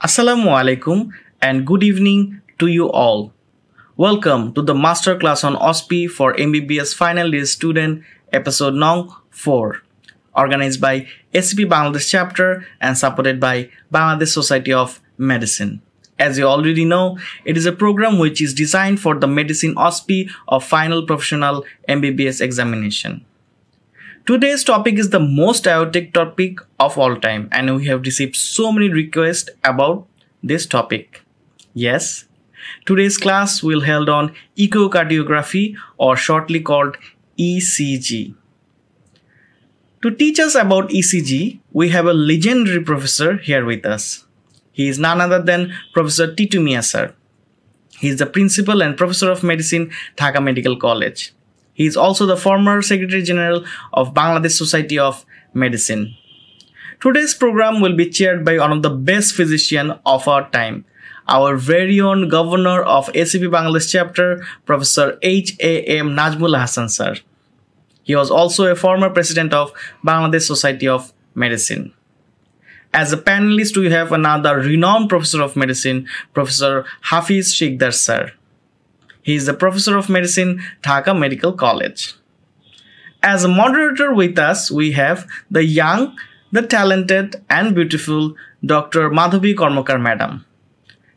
Assalamu alaikum and good evening to you all. Welcome to the masterclass on OSPE for MBBS final year student episode Nong 4 organized by ACP Bangladesh chapter and supported by Bangladesh Society of Medicine. As you already know, it is a program which is designed for the medicine OSPE of final professional MBBS examination. Today's topic is the most chaotic topic of all time and we have received so many requests about this topic. Yes, today's class will held on echocardiography or shortly called ECG. To teach us about ECG, we have a legendary professor here with us. He is none other than Professor Titu Miah sir. He is the principal and professor of medicine, Dhaka Medical College. He is also the former Secretary General of Bangladesh Society of Medicine. Today's program will be chaired by one of the best physicians of our time, our very own Governor of ACP Bangladesh chapter, Professor H.A.M. Nazmul Ahasan sir. He was also a former president of Bangladesh Society of Medicine. As a panelist, we have another renowned professor of medicine, Professor Hafiz Sarder sir. He is the professor of medicine, Dhaka Medical College. As a moderator with us, we have the young, the talented, and beautiful Dr. Madhabi Karmaker Madam.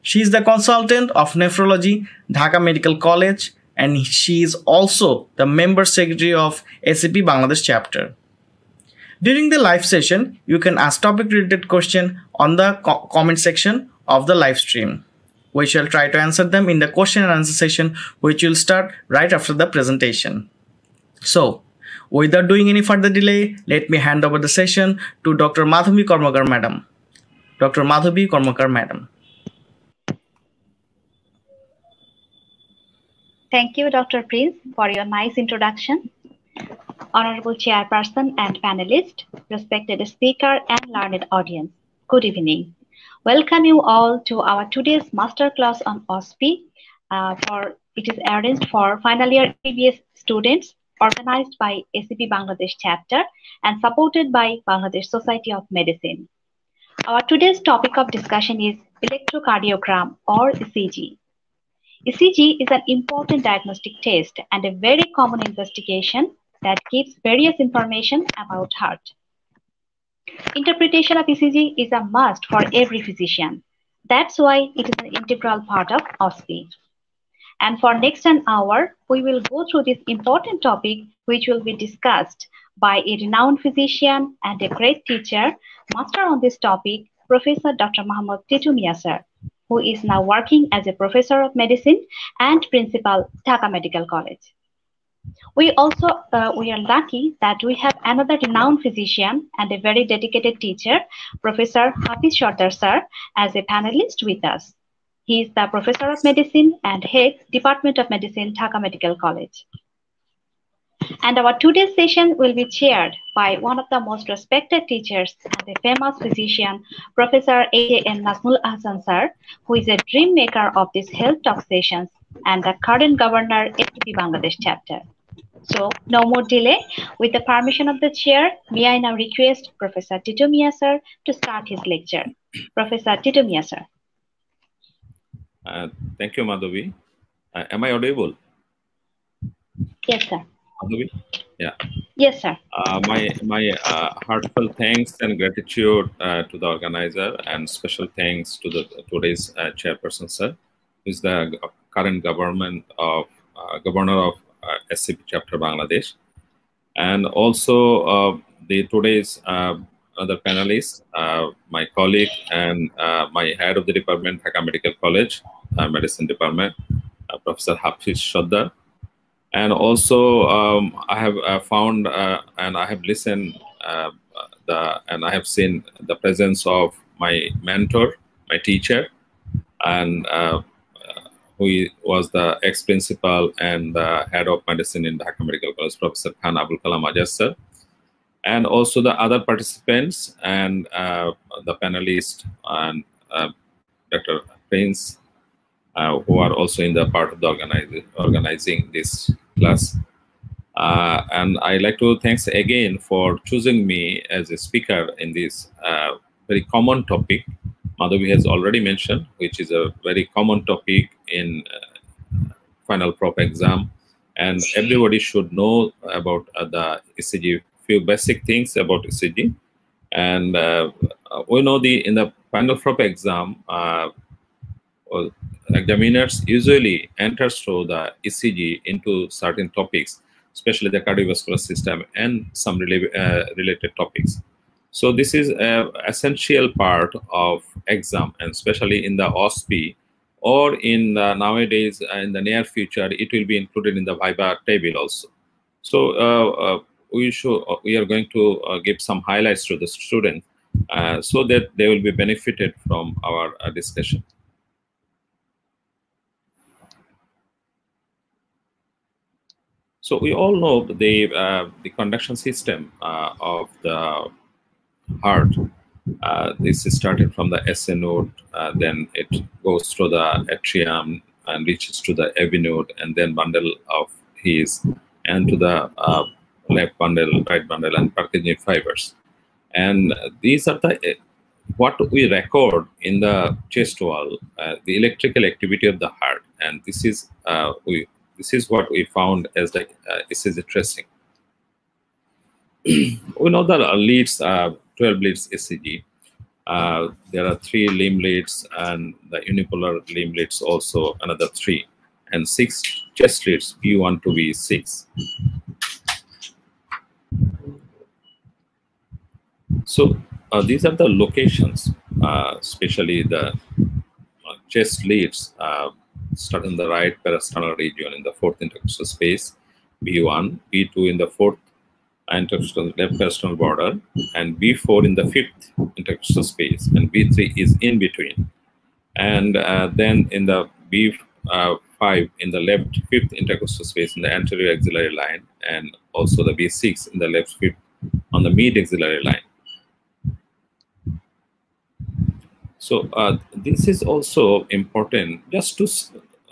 She is the consultant of nephrology, Dhaka Medical College, and she is also the member secretary of ACP Bangladesh chapter. During the live session, you can ask topic related question on the co comment section of the live stream. We shall try to answer them in the question and answer session, which will start right after the presentation. So, without doing any further delay, let me hand over the session to Dr. Madhabi Karmaker Madam. Dr. Madhabi Karmaker Madam. Thank you, Dr. Prince, for your nice introduction. Honorable Chairperson and panelist, respected speaker and learned audience, good evening. Welcome you all to our today's masterclass on OSPE. Uh, for it is arranged for final year MBBS students, organized by ACP Bangladesh chapter and supported by Bangladesh Society of Medicine. Our today's topic of discussion is electrocardiogram or ECG. ECG is an important diagnostic test and a very common investigation that gives various information about heart. Interpretation of ECG is a must for every physician. That's why it is an integral part of OSPE. And for next an hour, we will go through this important topic, which will be discussed by a renowned physician and a great teacher, master on this topic, Professor Dr. Muhammad Titu Miah sir, who is now working as a professor of medicine and principal Dhaka Medical College. We also uh, we are lucky that we have another renowned physician and a very dedicated teacher, Professor Hafiz Sarder sir, as a panelist with us. He is the professor of medicine and head Department of Medicine, Dhaka Medical College. And our today's session will be chaired by one of the most respected teachers and a famous physician, Professor A.N. Nazmul Ahasan sir, who is a dream maker of these health talk sessions and the current governor, ACP Bangladesh chapter. So no more delay. With the permission of the chair, may I now request Professor Titu Miah sir to start his lecture. Professor Titu Miah sir. Uh, thank you, Madhabi. Uh, am I audible? Yes, sir. Madhabi? Yeah. Yes, sir. Uh, my my uh, heartfelt thanks and gratitude uh, to the organizer, and special thanks to the today's uh, chairperson, sir, who is the current government of governor of ACP chapter Bangladesh, and also the today's other panelists, my colleague and my head of the department, Dhaka Medical College, Medicine Department, Professor Hafiz Sarder, and also um, I have uh, found uh, and I have listened uh, the and I have seen the presence of my mentor, my teacher, and who was the ex-principal and the head of medicine in Dhaka Medical College, Professor Khan Abul Kalam Azad sir, and also the other participants and uh, the panelists and uh, Dr. Prince, uh, who are also in the part of the organizing, organizing this class. and I'd like to thanks again for choosing me as a speaker in this very common topic, Madhabi has already mentioned, which is a very common topic in uh, final prop exam. And everybody should know about uh, the ECG, few basic things about ECG. And uh, we know the in the final prop exam, uh, examiners usually enter through the ECG into certain topics, especially the cardiovascular system and some uh, related topics. So this is an essential part of exam, and especially in the OSPE or in the nowadays uh, in the near future, it will be included in the Viva table also. So uh, uh, we should we are going to uh, give some highlights to the student uh, so that they will be benefited from our uh, discussion. So we all know the uh, the conduction system uh, of the heart. Uh, this is started from the SA node, uh, then it goes through the atrium and reaches to the AV node, and then bundle of his and to the uh, left bundle, right bundle, and Purkinje fibers. And these are the what we record in the chest wall, uh, the electrical activity of the heart, and this is uh, we this is what we found as the uh, ECG tracing. we know that leads, uh, 12 leads ECG. Uh, there are three limb leads and the unipolar limb leads also another three and six chest leads V1 to V6. So uh, these are the locations, uh, especially the uh, chest leads uh, start in the right parasternal region in the fourth intercostal space, V1, V2 in the fourth intercostal left parasternal border, and V4 in the fifth intercostal space, and V3 is in between. And uh, then in the V5 uh, in the left fifth intercostal space in the anterior axillary line, and also the V6 in the left fifth on the mid axillary line. So uh, this is also important just to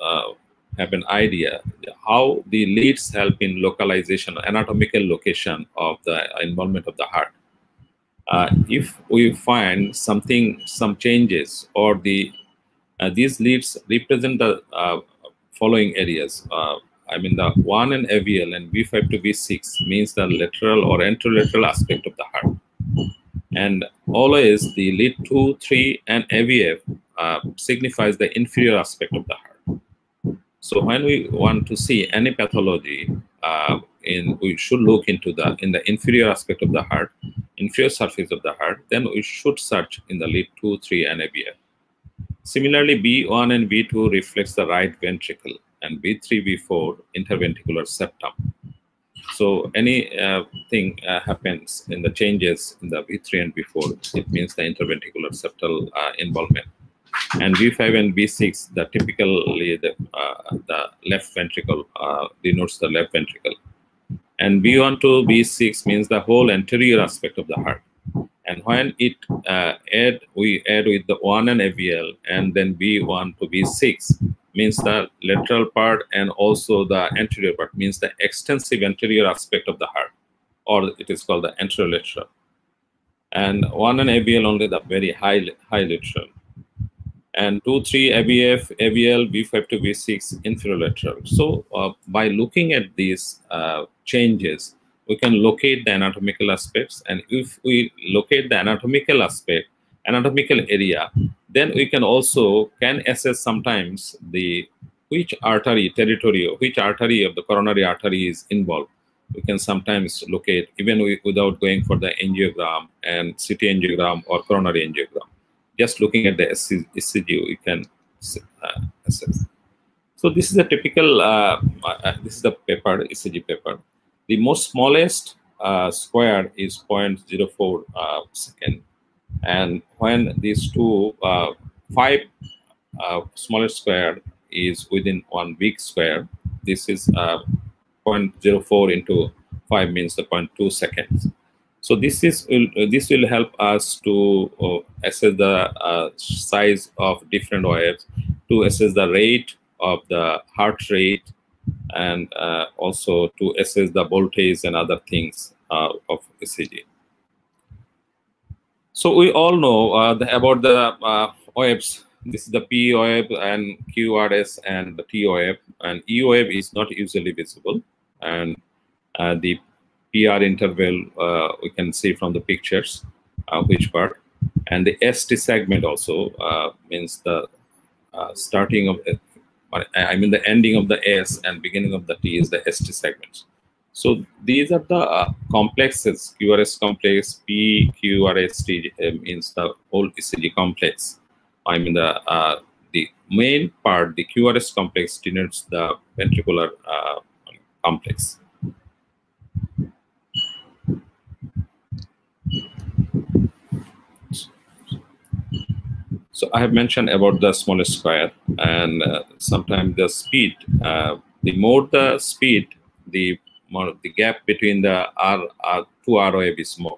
uh, have an idea how the leads help in localization, anatomical location of the involvement of the heart. Uh, if we find something, some changes, or the uh, these leads represent the uh, following areas. Uh, I mean, the 1 and AVL and V5 to V6 means the lateral or anterolateral aspect of the heart. And always the lead 2, 3, and AVF uh, signifies the inferior aspect of the heart. So when we want to see any pathology, uh, in we should look into the in the inferior aspect of the heart, inferior surface of the heart. Then we should search in the lead 2, 3, and AVF. Similarly, V1 and V2 reflects the right ventricle, and V3, V4 interventricular septum. So any uh, thing uh, happens in the changes in the V3 and V4, it means the interventricular septal uh, involvement. And V5 and V6, the typically the, uh, the left ventricle uh, denotes the left ventricle. And V1 to V6 means the whole anterior aspect of the heart. And when it uh, add, we add with the 1 and AVL, and then V1 to V6, means the lateral part and also the anterior part means the extensive anterior aspect of the heart or it is called the anterolateral and one and AVL only the very high high lateral and 2 3 AVF AVL V5 to V6 inferior so uh, by looking at these uh, changes we can locate the anatomical aspects. And if we locate the anatomical aspect anatomical area then we can also can assess sometimes the which artery territory which artery of the coronary artery is involved. We can sometimes locate even without going for the angiogram and CT angiogram or coronary angiogram just looking at the ECG you can uh, assess. So this is a typical uh, uh, this is the paper ECG paper. The most smallest uh, square is 0.04 uh, second. And when these two uh, five uh, smallest square is within one big square, this is uh, 0.04 into 5 means the 0.2 seconds. So this is this will help us to uh, assess the uh, size of different waves, to assess the rate of the heart rate, and uh, also to assess the voltage and other things uh, of ECG. So we all know uh, the, about the uh, OABs. This is the P and QRS and the T. And E is not usually visible. And uh, the PR interval, uh, we can see from the pictures uh, which part. And the ST segment also uh, means the starting of, I mean the ending of the S and beginning of the T is the ST segment. So these are the uh, complexes, QRS complex, P, uh, means the whole ECG complex. I mean the uh, the main part, the QRS complex denotes the ventricular uh, complex. So I have mentioned about the smallest square and uh, sometimes the speed, uh, the more the speed, the more the gap between the R, R two ROA is more.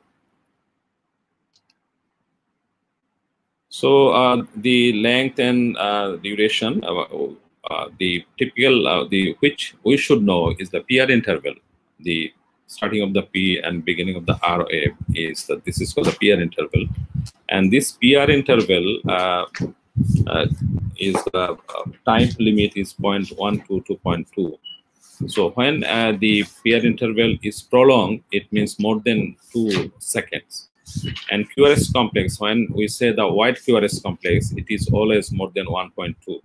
So uh, the length and uh, duration, uh, uh the typical, the which we should know is the PR interval. The starting of the P and beginning of the ROA is that this is called the PR interval, and this PR interval uh, is the time limit is 0.1 to 2.2 so when uh, the PR interval is prolonged, it means more than two seconds. And QRS complex, when we say the wide QRS complex, it is always more than 1.2.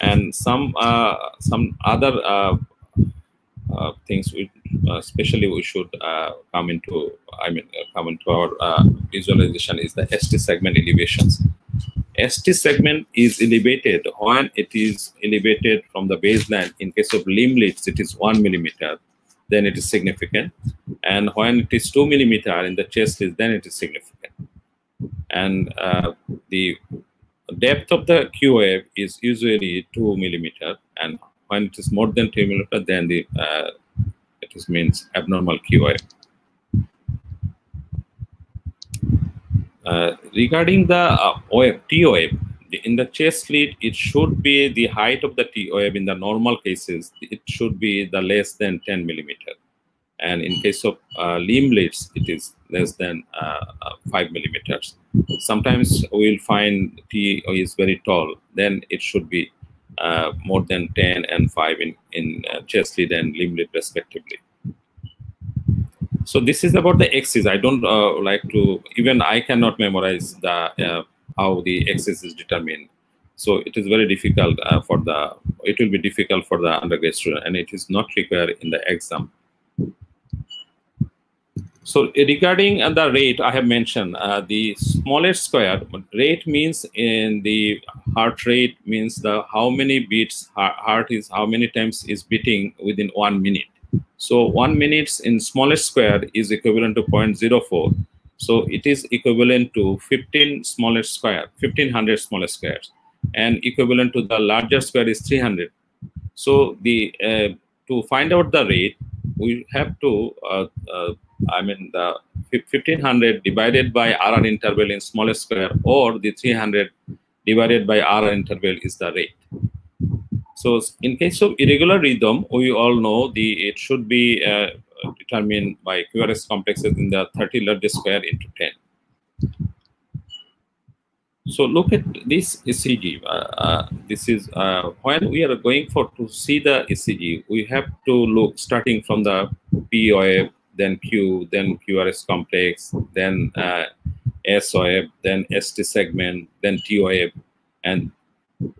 And some uh, some other uh, uh things, we, uh, especially we should uh, come into, I mean, come into our visualization is the ST segment elevations. ST segment is elevated when it is elevated from the baseline. In case of limb leads, it is one millimeter, then it is significant. And when it is two millimeter in the chest leads, then it is significant. And uh, the depth of the Q wave is usually two millimeter. And when it is more than two millimeter, then the uh, it is means abnormal Q wave. Uh, regarding the uh, OAB, TOAB, in the chest lead, it should be the height of the TOAB in the normal cases, it should be the less than 10 millimeter. And in case of uh, limb leads, it is less than uh, uh 5 millimeters. Sometimes we'll find T is very tall, then it should be uh, more than 10 and 5 in, in chest lead and limb lead respectively. So this is about the axis. I don't uh, like to, even I cannot memorize the uh, how the axis is determined. So it is very difficult uh, for the, it will be difficult for the undergraduate student and it is not required in the exam. So regarding the rate, I have mentioned uh, the smallest square rate means in the heart rate means the how many beats heart is how many times is beating within one minute. So one minute in smallest square is equivalent to 0.04. So it is equivalent to 15 smallest square, 1500 smallest squares, and equivalent to the larger square is 300. So the uh, to find out the rate, we have to, uh, uh, I mean, the 1500 divided by RR interval in smallest square, or the 300 divided by RR interval is the rate. So in case of irregular rhythm, we all know the it should be uh, determined by QRS complexes in the 30 largest square into 10. So look at this ECG. Uh, uh, this is uh, when we are going for to see the ECG, we have to look starting from the POA, then Q, then QRS complex, then uh, SOA, then ST segment, then TOA, and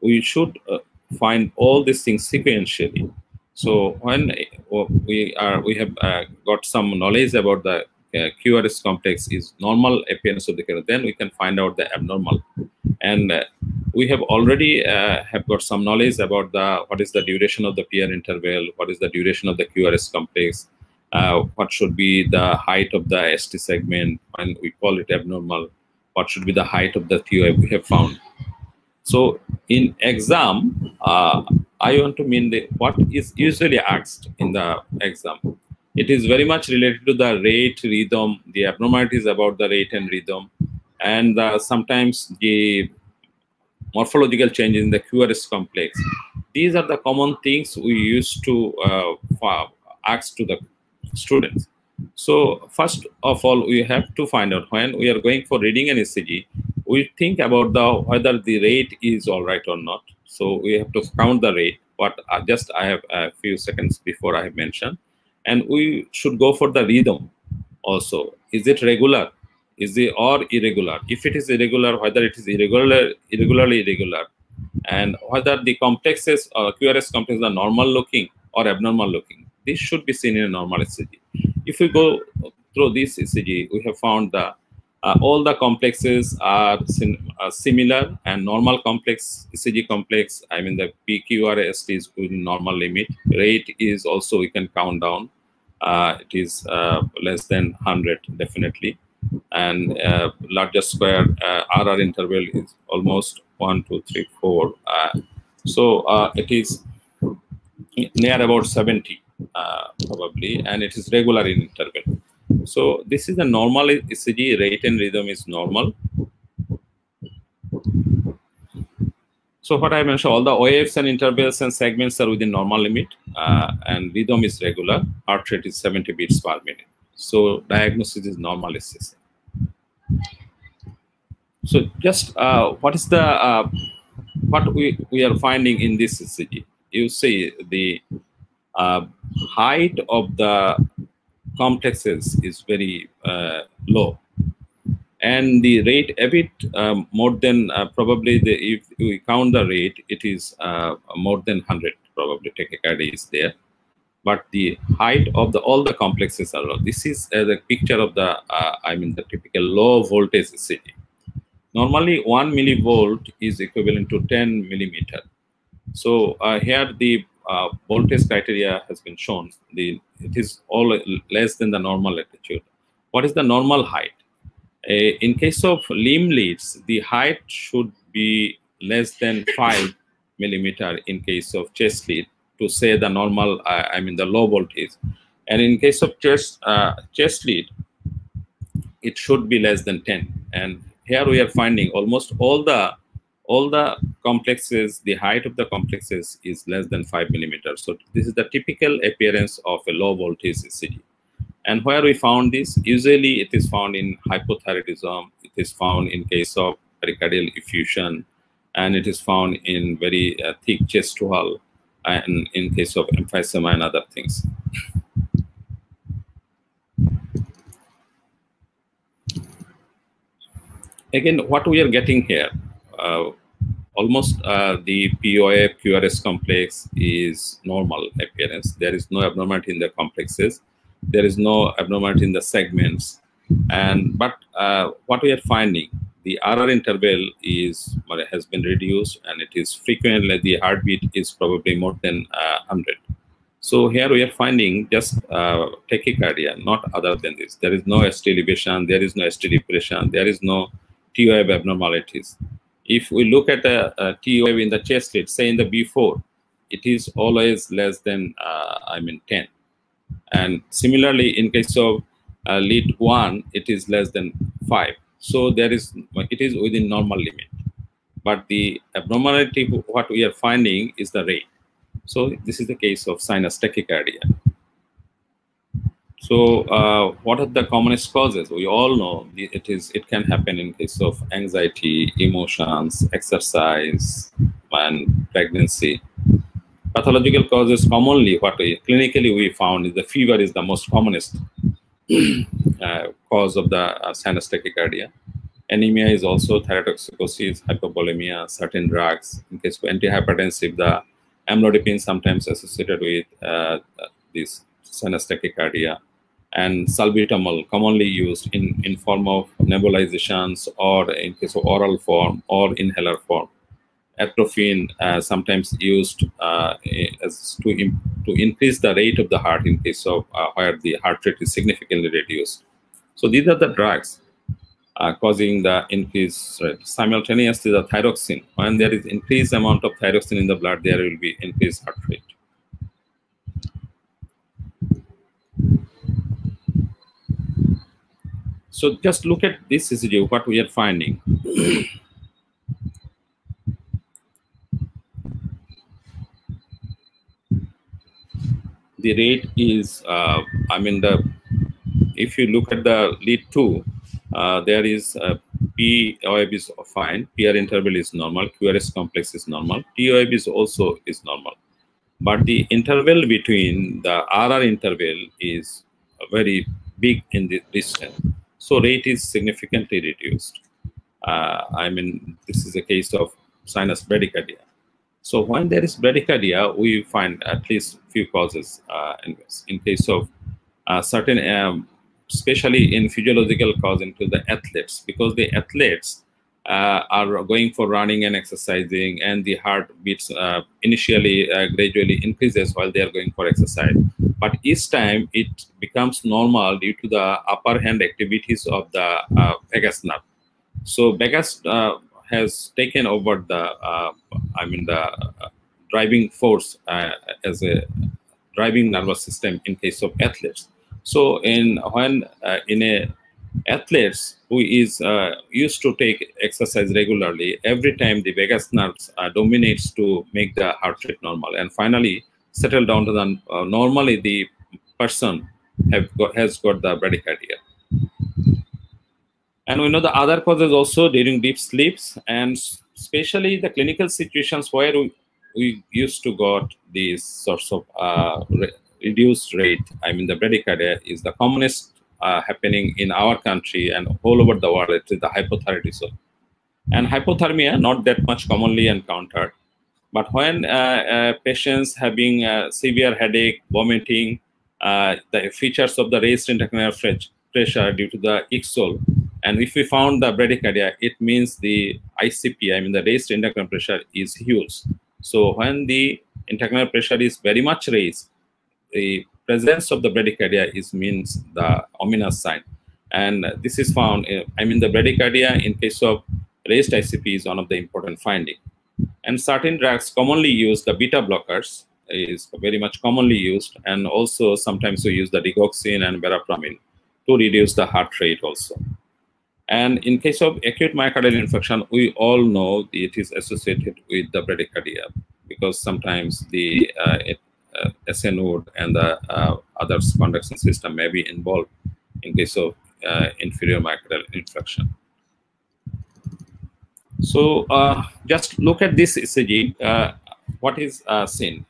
we should uh, find all these things sequentially. So when uh, we are we have uh, got some knowledge about the uh, QRS complex is normal appearance of the curve, then we can find out the abnormal. And uh, we have already uh, have got some knowledge about the what is the duration of the PR interval, what is the duration of the QRS complex, uh, what should be the height of the ST segment, and we call it abnormal, what should be the height of the TOA we have found. So in exam, uh, I want to mean the, what is usually asked in the exam. It is very much related to the rate, rhythm, the abnormalities about the rate and rhythm, and uh, sometimes the morphological changes in the QRS complex. These are the common things we used to uh, ask to the students. So first of all, we have to find out when we are going for reading an ECG, we think about the whether the rate is all right or not. So we have to count the rate. What uh, just I have a few seconds before I have mentioned, and we should go for the rhythm also. Is it regular? Is it or irregular? If it is irregular, whether it is irregular, irregularly irregular, and whether the complexes or uh, QRS complexes are normal looking or abnormal looking. This should be seen in a normal ECG. If we go through this ECG, we have found that uh, all the complexes are uh, similar and normal complex ECG complex. I mean the PQRST is within normal limit. Rate is also we can count down. Uh, it is uh, less than 100 definitely, and uh, largest square RR uh, interval is almost one, two, three, four. so it is near about 70 probably, and it is regular in interval. So this is a normal ECG, rate and rhythm is normal. So what I mentioned, all the waves and intervals and segments are within normal limit uh, and rhythm is regular, heart rate is 70 beats per minute. So diagnosis is normal ECG. So just uh, what is the, uh, what we, we are finding in this ECG? You see the uh, height of the complexes is very uh, low. And the rate a bit um, more than uh, probably the if we count the rate it is uh, more than 100 probably tachycardia is there. But the height of the all the complexes are low. This is uh, the picture of the uh, i mean the typical low voltage city. normally 1 millivolt is equivalent to 10 millimeter so uh, here the uh, voltage criteria has been shown. The it is all less than the normal latitude. What is the normal height? In case of limb leads, the height should be less than five millimeter in case of chest lead to say the normal, uh, I mean the low voltage. And in case of chest, uh, chest lead, it should be less than 10. And here we are finding almost all the all the complexes, the height of the complexes is less than 5 millimeters. So this is the typical appearance of a low voltage ECG. And where we found this, usually it is found in hypothyroidism, it is found in case of pericardial effusion, and it is found in very uh, thick chest wall, and in case of emphysema and other things. Again, what we are getting here, uh, almost uh, the POA QRS complex is normal appearance. There is no abnormality in the complexes. There is no abnormality in the segments. And but uh, what we are finding, the RR interval is has been reduced, and it is frequently the heartbeat is probably more than uh, 100. So here we are finding just uh, tachycardia, not other than this. There is no ST elevation, there is no ST depression, there is no T wave abnormalities if we look at a, a T wave in the chest lead, say in the V4, it is always less than, uh, I mean, 10. And similarly, in case of uh, lead 1, it is less than 5. So there is, it is within normal limit. But the abnormality, what we are finding is the rate. So this is the case of sinus tachycardia. So, uh, what are the commonest causes? We all know it is. It can happen in case of anxiety, emotions, exercise, and pregnancy. Pathological causes commonly, what we, clinically we found is the fever is the most commonest uh, cause of the uh, sinus tachycardia. Anemia is also thyrotoxicosis, hypovolemia, certain drugs. In case of antihypertensive, the amlodipine sometimes associated with uh, this sinus tachycardia and salbutamol commonly used in, in form of nebulizations or in case of oral form or inhaler form. Atropine uh, sometimes used uh, as to, to increase the rate of the heart in case of uh, where the heart rate is significantly reduced. So these are the drugs uh, causing the increase rate. Simultaneously, the thyroxine. When there is increased amount of thyroxine in the blood, there will be increased heart rate. So just look at this ECG, what we are finding. the rate is, uh, I mean, the if you look at the lead 2, uh, there is uh, is fine, PR interval is normal, QRS complex is normal, TOAB is also is normal. But the interval between the RR interval is very big in the distance. So rate is significantly reduced. Uh, I mean, this is a case of sinus bradycardia. So when there is bradycardia, we find at least few causes uh, in, in case of uh, certain, um, especially in physiological cause into the athletes, because the athletes uh, are going for running and exercising, and the heart beats uh, initially uh, gradually increases while they are going for exercise. But each time it becomes normal due to the upper hand activities of the uh, vagus nerve. So vagus has taken over the, I mean, the driving force as a driving nervous system in case of athletes. So in when uh, in a athletes who is uh, used to take exercise regularly, every time the vagus nerves uh, dominates to make the heart rate normal, and finally settle down to the uh, normally the person have got, has got the bradycardia. And we know the other causes also during deep sleeps, and especially the clinical situations where we, we used to got these sorts of uh, re reduced rate. I mean, the bradycardia is the commonest uh, happening in our country and all over the world. It is the hypothyroidism. And hypothermia, not that much commonly encountered. But when uh, uh patients having uh, severe headache, vomiting, the features of the raised intracranial pressure due to the ICSOL, and if we found the bradycardia, it means the ICP, I mean the raised intracranial pressure is huge. So when the intracranial pressure is very much raised, the presence of the bradycardia is means the ominous sign. And this is found, in, I mean, the bradycardia in case of raised ICP is one of the important finding. And certain drugs commonly used, the beta blockers, is very much commonly used. And also sometimes we use the digoxin and verapamil to reduce the heart rate also. And in case of acute myocardial infarction, we all know it is associated with the bradycardia because sometimes the uh, uh, SA node and the uh, other conduction system may be involved in case of uh, inferior myocardial infarction. So just look at this ECG. What is seen?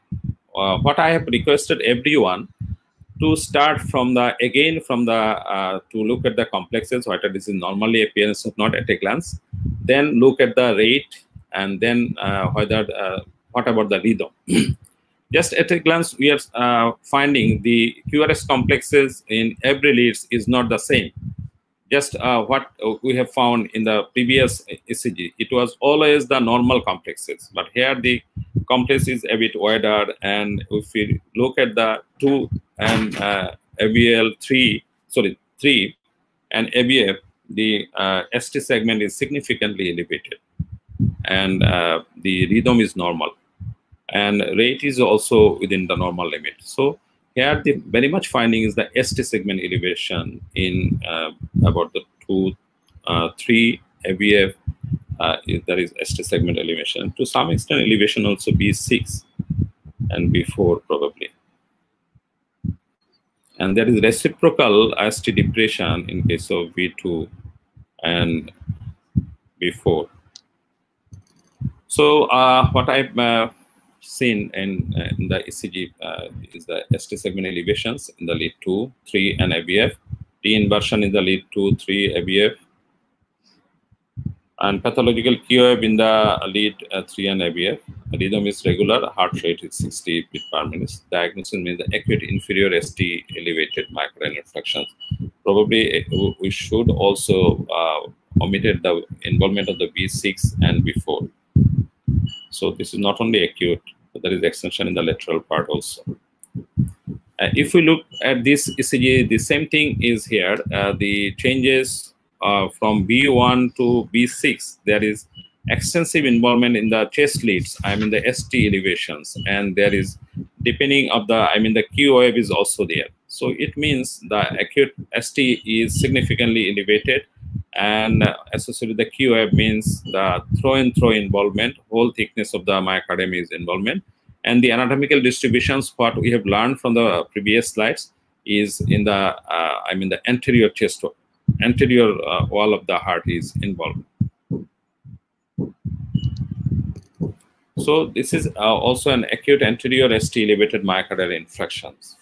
what I have requested everyone to start from the again from the uh, to look at the complexes whether this is normally appearance of not at a glance then look at the rate and then uh, whether uh, what about the rhythm just at a glance we are uh, finding the qrs complexes in every leads is not the same. Just uh, what we have found in the previous ECG, it was always the normal complexes, but here the complex is a bit wider. And if we look at the 2 and uh, AVL 3, sorry, 3 and AVF, the uh, ST segment is significantly elevated. And uh, the rhythm is normal and rate is also within the normal limit. So here, the very much finding is the ST segment elevation in uh, about the two, uh, three AVF. Uh, there is ST segment elevation. To some extent, elevation also V6 and V4 probably. And there is reciprocal ST depression in case of V2 and V4. So uh, what I uh, seen in, uh, in the ECG uh, is the ST segment elevations in the lead 2, 3, and AVF. T inversion in the lead 2, 3, AVF. And pathological QF in the lead uh, 3 and AVF. Rhythm is regular, heart rate is 60 beat per minute. Diagnosis means the acute inferior ST elevated myocardial infarctions. Probably uh, we should also uh, omitted the involvement of the V6 and V4 so this is not only acute, but there is extension in the lateral part also. Uh, if we look at this ECG, the same thing is here. Uh, the changes uh, from V1 to V6, there is extensive involvement in the chest leads, I mean the ST elevations, and there is, depending of the, I mean the Q wave is also there. So it means the acute ST is significantly elevated and associated with the QF means the throw and throw involvement, whole thickness of the myocardium is involvement. And the anatomical distributions, what we have learned from the previous slides, is in the, uh, I mean, the anterior chest, anterior uh, wall of the heart is involved. So this is uh, also an acute anterior ST elevated myocardial infarctions.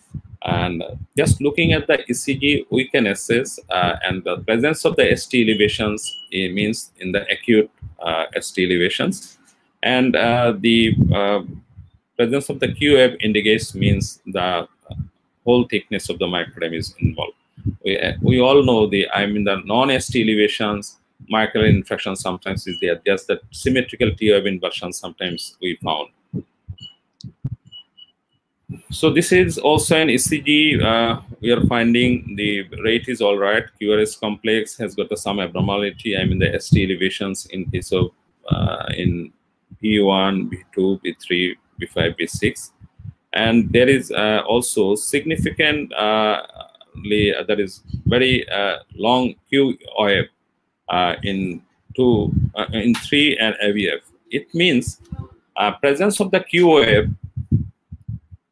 And just looking at the ECG, we can assess, uh, and the presence of the ST elevations means in the acute uh, ST elevations. And uh, the uh, presence of the QF indicates means the whole thickness of the myocardium is involved. We, we all know the, I mean, the non-ST elevations, myocardial infarction sometimes is there, just that symmetrical TOF inversion sometimes we found. So this is also an ECG. Uh, we are finding the rate is all right. QRS complex has got some abnormality. I mean the ST elevations in case of uh, in V1, V2, V3, V5, V6, and there is uh, also significant. Uh, that is very uh, long QOF uh, in two in three and AVF. It means presence of the QOF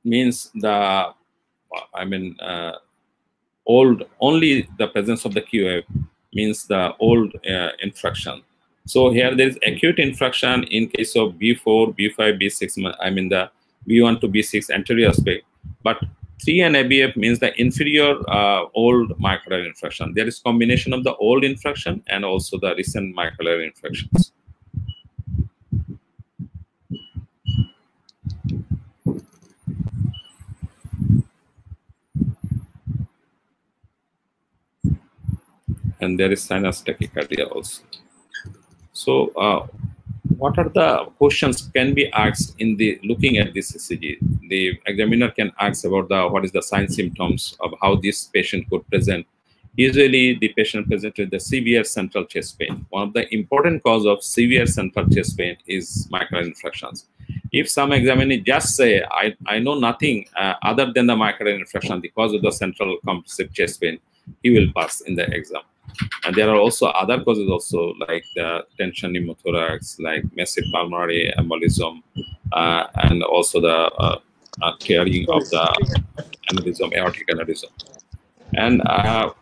means the I mean uh, old only the presence of the QF means the old uh, infarction. So here there is acute infraction in case of V4, V5, V6. I mean the V1 to V6 anterior aspect, but 3 and AVF means the inferior uh, old myocardial infraction. There is combination of the old infraction and also the recent myocardial infarctions. And there is sinus tachycardia also. So, uh, what are the questions can be asked in the looking at this ECG? The examiner can ask about the what is the sign symptoms of how this patient could present. Usually, the patient presents with the severe central chest pain. One of the important cause of severe central chest pain is myocardial infarctions. If some examiner just say, I, I know nothing uh, other than the myocardial infarction, the cause of the central compressive chest pain, he will pass in the exam. And there are also other causes also like the tension pneumothorax, like massive pulmonary embolism, uh, and also the uh, uh, tearing of the aneurysm, aortic aneurysm. And uh,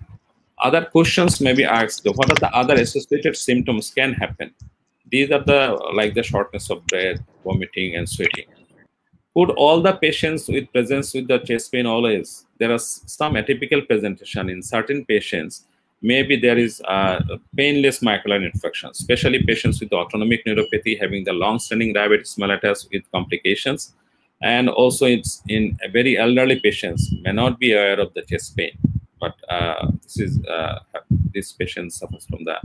other questions may be asked, what are the other associated symptoms can happen? These are the like the shortness of breath, vomiting, and sweating. Could all the patients with presence with the chest pain always? There are some atypical presentation in certain patients maybe there is a painless myocardial infarction, especially patients with autonomic neuropathy having the long-standing diabetes mellitus with complications. And also it's in very elderly patients may not be aware of the chest pain, but uh, this is uh, this patient suffers from the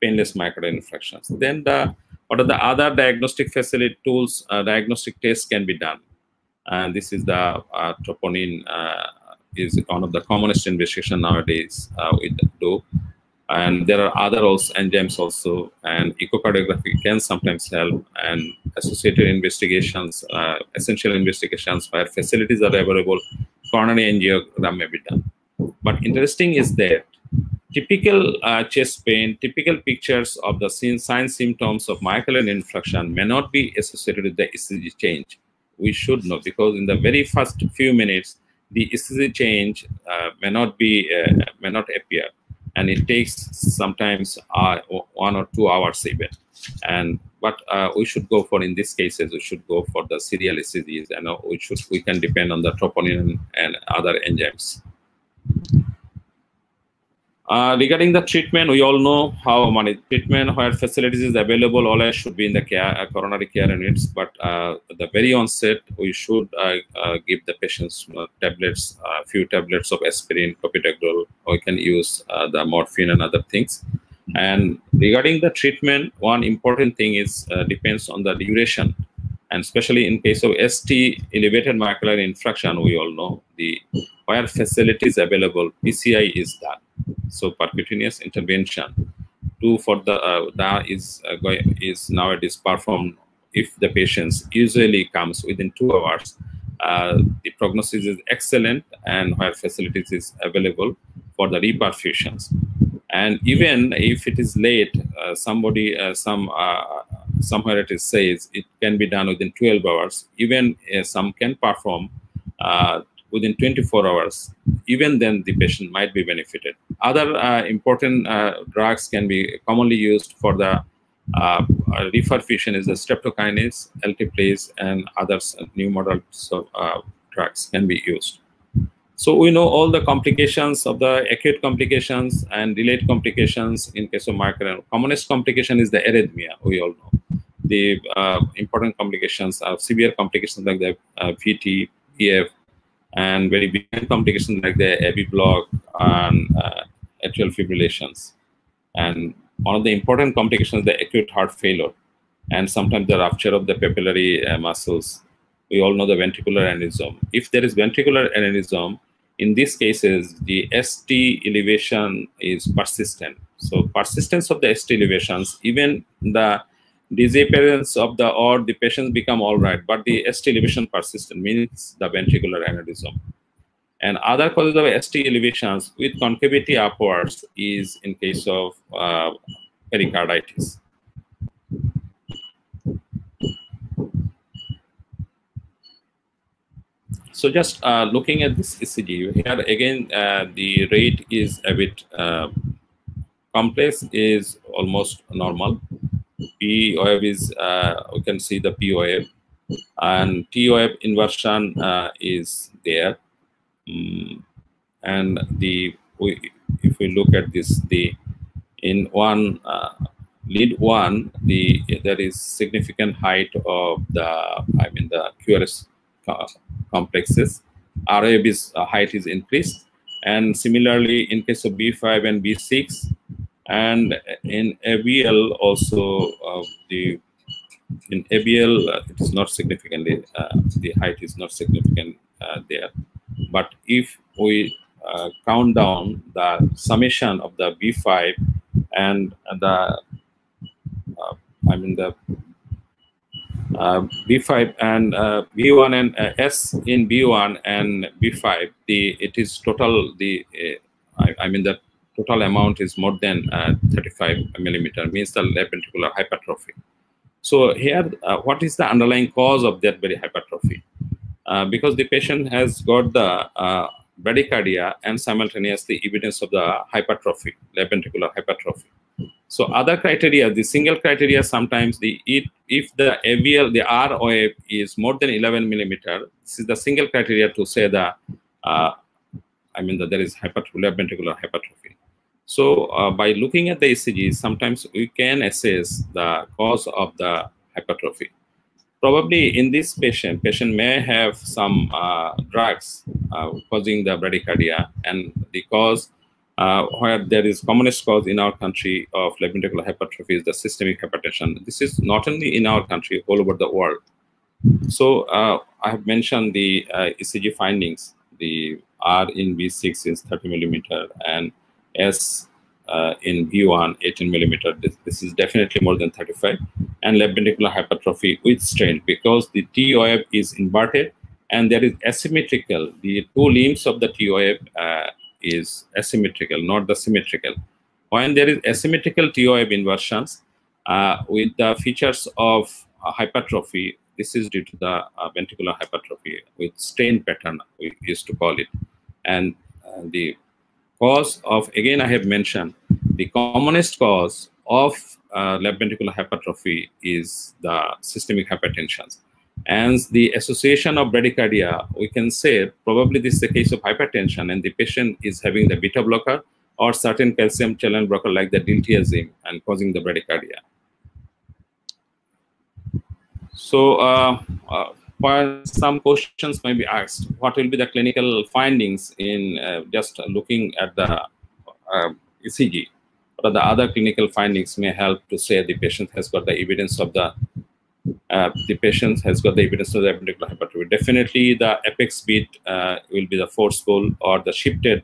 painless myocardial infarctions. Then the what are the other diagnostic facility tools, uh, diagnostic tests can be done. And this is the uh, troponin uh, is one of the commonest investigation nowadays uh, with do. And there are other also enzymes also, and echocardiography can sometimes help, and associated investigations, uh, essential investigations where facilities are available, coronary angiogram may be done. But interesting is that typical uh, chest pain, typical pictures of the sign symptoms of myocardial infarction may not be associated with the ECG change. We should know because in the very first few minutes, the ECG change uh, may not be uh, may not appear, and it takes sometimes uh, one or two hours even. And but uh, we should go for in these cases we should go for the serial ECGs, and we should we can depend on the troponin and other enzymes. Uh, regarding the treatment, we all know how many treatment where facilities is available always should be in the care, uh, coronary care units. But uh, at the very onset, we should uh, uh, give the patients tablets, a few tablets of aspirin, clopidogrel, or we can use the morphine and other things. And regarding the treatment, one important thing is depends on the duration. And especially in case of ST elevated myocardial infarction, we all know the where facilities available, PCI is done so percutaneous intervention. Two for the uh, that is uh, going is nowadays performed if the patient usually comes within two hours. Uh, the prognosis is excellent and where facilities is available for the reperfusions. And even if it is late, uh, somebody, uh, some uh, somewhere it is says it can be done within 12 hours. Even some can perform within 24 hours, even then the patient might be benefited. Other uh, important uh, drugs can be commonly used for the uh, reperfusion is the streptokinase, alteplase, and others new models of uh, drugs can be used. So we know all the complications of the acute complications and delayed complications in case of myocardial. Commonest complication is the arrhythmia, we all know. The uh, important complications are severe complications like the uh, VT, VF, and very big complications like the AV block and uh, atrial fibrillations. And one of the important complications is the acute heart failure and sometimes the rupture of the papillary uh, muscles. We all know the ventricular aneurysm. If there is ventricular aneurysm, in these cases, the ST elevation is persistent. So persistence of the ST elevations, even the disappearance of the or the patients become all right, but the ST elevation persistent means the ventricular aneurysm. And other causes of ST elevations with concavity upwards is in case of uh, pericarditis. So just uh, looking at this ECG, here again, uh, the rate is a bit uh, complex, is almost normal. P wave is, uh, we can see the P wave, and T wave inversion uh, is there. Mm, and the we, if we look at this, the in one uh, lead one, the there is significant height of the I mean the QRS complexes, RAB's uh, height is increased. And similarly, in case of V5 and V6, and in AVL also, uh, the in AVL, uh, it is not significantly, uh, the height is not significant uh, there. But if we uh, count down the summation of the V5 and the, I mean, the uh, V5 and uh, V1 and uh, S in V1 and V5, the it is total the I, I, mean the total amount is more than uh, 35 millimeter means the left ventricular hypertrophy. So here, uh, what is the underlying cause of that very hypertrophy? Uh, because the patient has got the bradycardia and simultaneously evidence of the hypertrophy, left ventricular hypertrophy. So other criteria, the single criteria, sometimes the it, if the AVL, the R wave is more than 11 millimeter, this is the single criteria to say that, uh, I mean that there is hypertrophy, left ventricular hypertrophy. So uh, by looking at the ECG, sometimes we can assess the cause of the hypertrophy. Probably in this patient, patient may have some uh, drugs uh, causing the bradycardia and the cause uh, where there is commonest cause in our country of left ventricular hypertrophy is the systemic hypertension. This is not only in our country, all over the world. So uh, I have mentioned the uh, ECG findings. The R in V6 is 30 millimeter and S uh, in V1 18 millimeter. This, this, is definitely more than 35. And left ventricular hypertrophy with strain because the TOF is inverted and there is asymmetrical. The two limbs of the TOF is asymmetrical, not the symmetrical. When there is asymmetrical TOF inversions uh, with the features of uh, hypertrophy, this is due to the uh, ventricular hypertrophy with strain pattern, we used to call it. And uh, the cause of, again, I have mentioned, the commonest cause of uh, left ventricular hypertrophy is the systemic hypertension. And the association of bradycardia, we can say probably this is a case of hypertension and the patient is having the beta blocker or certain calcium channel blocker like the diltiazem and causing the bradycardia. So uh, uh, some questions may be asked, what will be the clinical findings in uh, just looking at the uh, ECG? Are the other clinical findings may help to say the patient has got the evidence of the uh, the patient has got the evidence of the ventricular hypertrophy. Definitely, the apex beat uh, will be the forceful or the shifted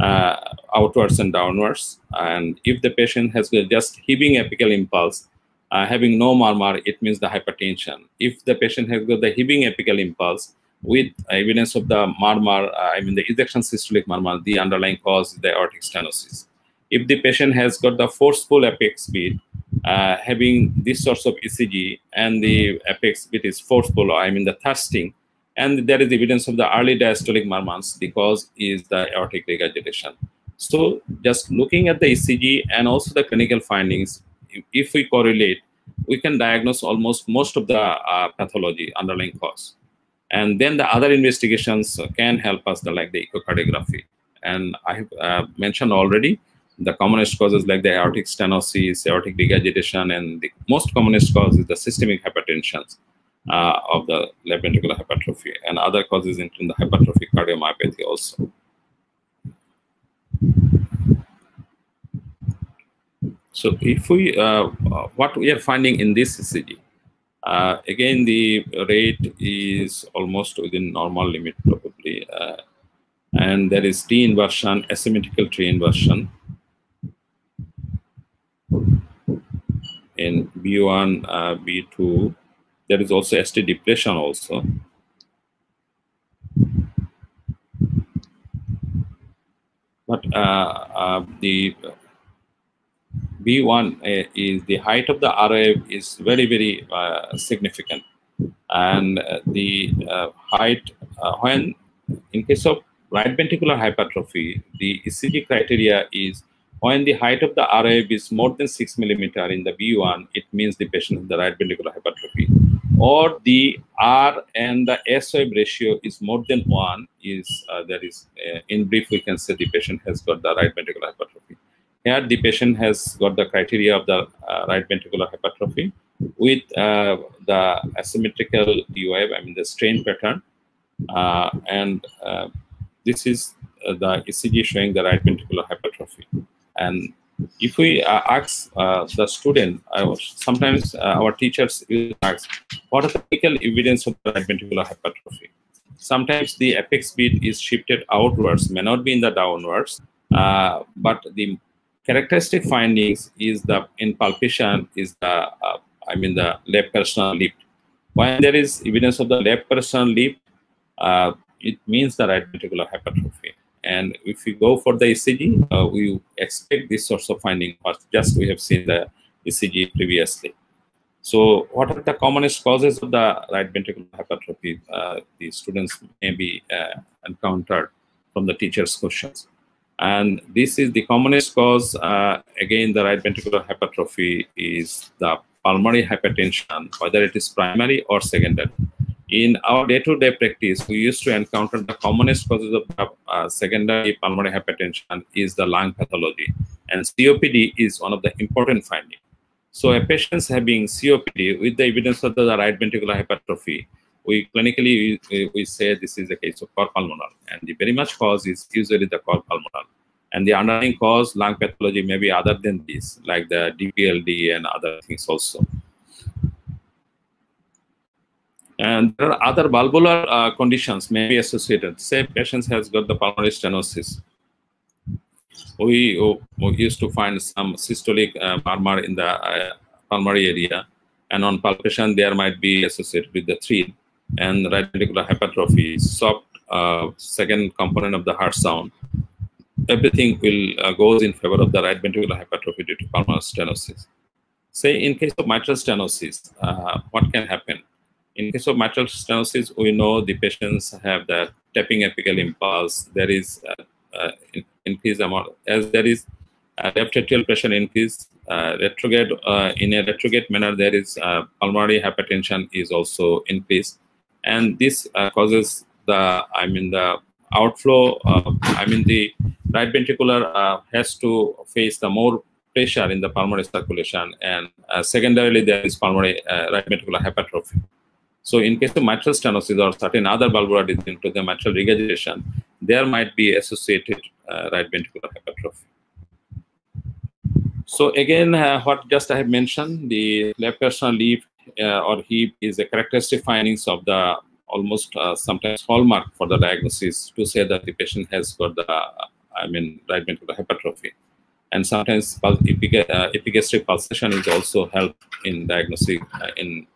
uh, outwards and downwards. And if the patient has just heaving apical impulse, uh, having no murmur, it means the hypertension. If the patient has got the heaving apical impulse with evidence of the murmur, uh, I mean the ejection systolic murmur, the underlying cause is the aortic stenosis. If the patient has got the forceful apex beat, uh, having this source of ECG and the apex beat is forceful, I mean the thrusting, And there is evidence of the early diastolic murmurs. The cause is the aortic regurgitation. So just looking at the ECG and also the clinical findings, if we correlate, we can diagnose almost most of the uh, pathology underlying cause. And then the other investigations can help us, the, like the echocardiography. And I have uh, mentioned already the commonest causes like the aortic stenosis, aortic regurgitation, and the most commonest cause is the systemic hypertension uh, of the left ventricular hypertrophy, and other causes include the hypertrophic cardiomyopathy also. So if we, uh, what we are finding in this ECG, uh, again, the rate is almost within normal limit probably. Uh, and there is T inversion, asymmetrical T inversion. In V1, uh, V2, there is also ST depletion also. But uh, uh, the V1 uh, is the height of the RF is very, very uh, significant. And uh, the uh, height, uh, when in case of right ventricular hypertrophy, the ECG criteria is when the height of the RF is more than 6 millimeter in the V1, it means the patient has the right ventricular hypertrophy. Or the R and the S wave ratio is more than 1, is uh, there is, in brief, we can say the patient has got the right ventricular hypertrophy here, the patient has got the criteria of the uh, right ventricular hypertrophy with uh, the asymmetrical D I mean the strain pattern. Uh, and uh, this is uh, the ECG showing the right ventricular hypertrophy. And if we uh, ask the student, sometimes our teachers ask, what are the clinical evidence of the right ventricular hypertrophy? Sometimes the apex beat is shifted outwards, may not be in the downwards, but the characteristic findings is the in palpation is the uh, I mean the left parasternal lift. When there is evidence of the left parasternal lift, uh, it means the right ventricular hypertrophy. And if we go for the ECG, uh, we expect this sorts of finding, but just we have seen the ECG previously. So, what are the commonest causes of the right ventricular hypertrophy? Uh, the students may be uh, encountered from the teacher's questions. And this is the commonest cause. Uh, again, the right ventricular hypertrophy is the pulmonary hypertension, whether it is primary or secondary. In our day-to-day -day practice, we used to encounter the commonest causes of uh, secondary pulmonary hypertension is the lung pathology, and COPD is one of the important findings. So, a patient having COPD with the evidence of the right ventricular hypertrophy, we clinically we, we say this is a case of cor pulmonale, and the very much cause is usually the cor pulmonale. And the underlying cause, lung pathology, may be other than this, like the DPLD and other things also. And there are other valvular uh, conditions may be associated. Say patients has got the pulmonary stenosis. We, we used to find some systolic uh, murmur in the uh, pulmonary area, and on palpation there might be associated with the thrill and right ventricular hypertrophy, soft uh, second component of the heart sound, everything will uh, goes in favor of the right ventricular hypertrophy due to pulmonary stenosis. Say in case of mitral stenosis, uh, what can happen? In case of mitral stenosis, we know the patients have the tapping apical impulse. There is uh, uh, increased amount as there is left atrial pressure increase. Uh, retrograde uh, in a retrograde manner, there is pulmonary hypertension is also increased and this uh, causes the I mean the outflow. Uh, I mean the right ventricular uh, has to face the more pressure in the pulmonary circulation, and uh, secondarily there is pulmonary uh, right ventricular hypertrophy. So in case of mitral stenosis or certain other valvular disease to the mitral regurgitation, there might be associated uh, right ventricular hypertrophy. So again, what just I have mentioned, the left parasternal lift uh, or HEAP is a characteristic findings of the almost uh, sometimes hallmark for the diagnosis to say that the patient has got the, I mean, right ventricular hypertrophy. And sometimes epigastric pulsation is also help in diagnosing, uh, in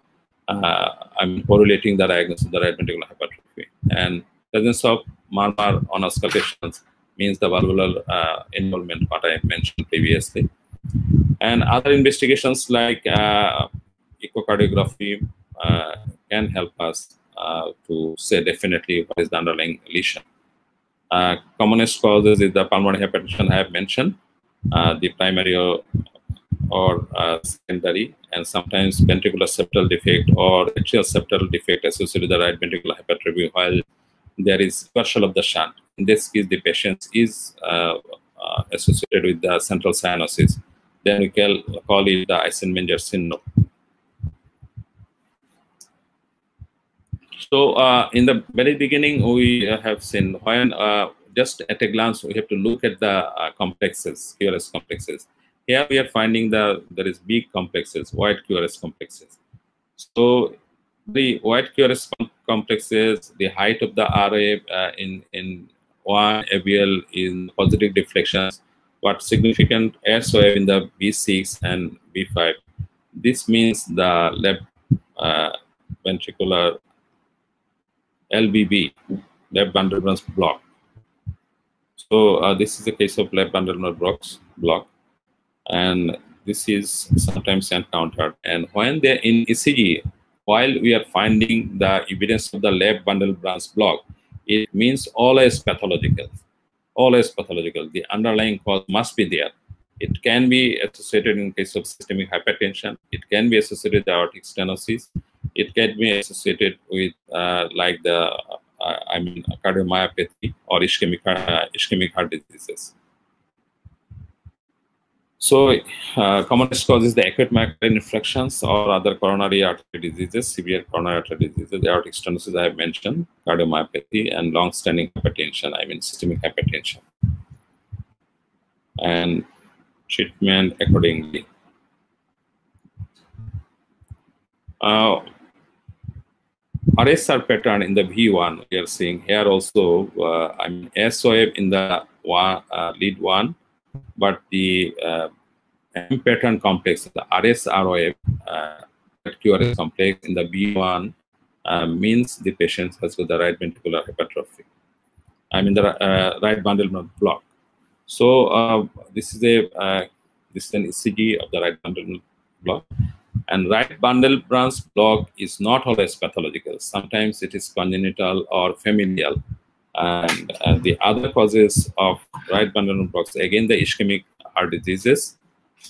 I mean, correlating the diagnosis of the right ventricular hypertrophy. And presence of murmur on auscultations means the valvular uh, involvement, what I mentioned previously. And other investigations like uh, echocardiography uh, can help us to say definitely what is the underlying lesion. commonest causes is the pulmonary hypertension I have mentioned, the primary or, or secondary, and sometimes ventricular septal defect or atrial septal defect associated with the right ventricular hypertrophy, while there is partial of the shunt. In this case, the patient is uh, uh, associated with the central cyanosis. Then we can call it the Eisenmenger syndrome. So uh, in the very beginning, we have seen when uh, just at a glance, we have to look at the uh, complexes, QRS complexes. Here we are finding that there is big complexes, wide QRS complexes. So the wide QRS complexes, the height of the RA uh, in, in one AVL in positive deflections, but significant SOF in the V6 and V5. This means the left uh, ventricular LBB, left bundle branch block. So uh, this is the case of left bundle blocks block, and this is sometimes encountered. And when they're in ECG, while we are finding the evidence of the left bundle branch block, it means always pathological. Always pathological. The underlying cause must be there. It can be associated in case of systemic hypertension. It can be associated with aortic stenosis. It can be associated with uh, like the, uh, I mean, cardiomyopathy or ischemic, uh, ischemic heart diseases. So, uh, commonest cause is the acute myocardial infarctions or other coronary artery diseases, severe coronary artery diseases, aortic stenosis I have mentioned, cardiomyopathy, and long-standing hypertension, I mean systemic hypertension. And treatment accordingly. Uh, RSR pattern in the V1 we are seeing here also, uh, I mean SOF in the one, uh, lead one, but the uh, M pattern complex, the RSROF uh, QRS complex in the V1 uh, means the patient has got the right ventricular hypertrophy. I mean the uh, right bundle block. So uh, this is a this is an ECG of the right bundle block. And right bundle branch block is not always pathological. Sometimes it is congenital or familial. And uh, the other causes of right bundle blocks, again, the ischemic heart diseases,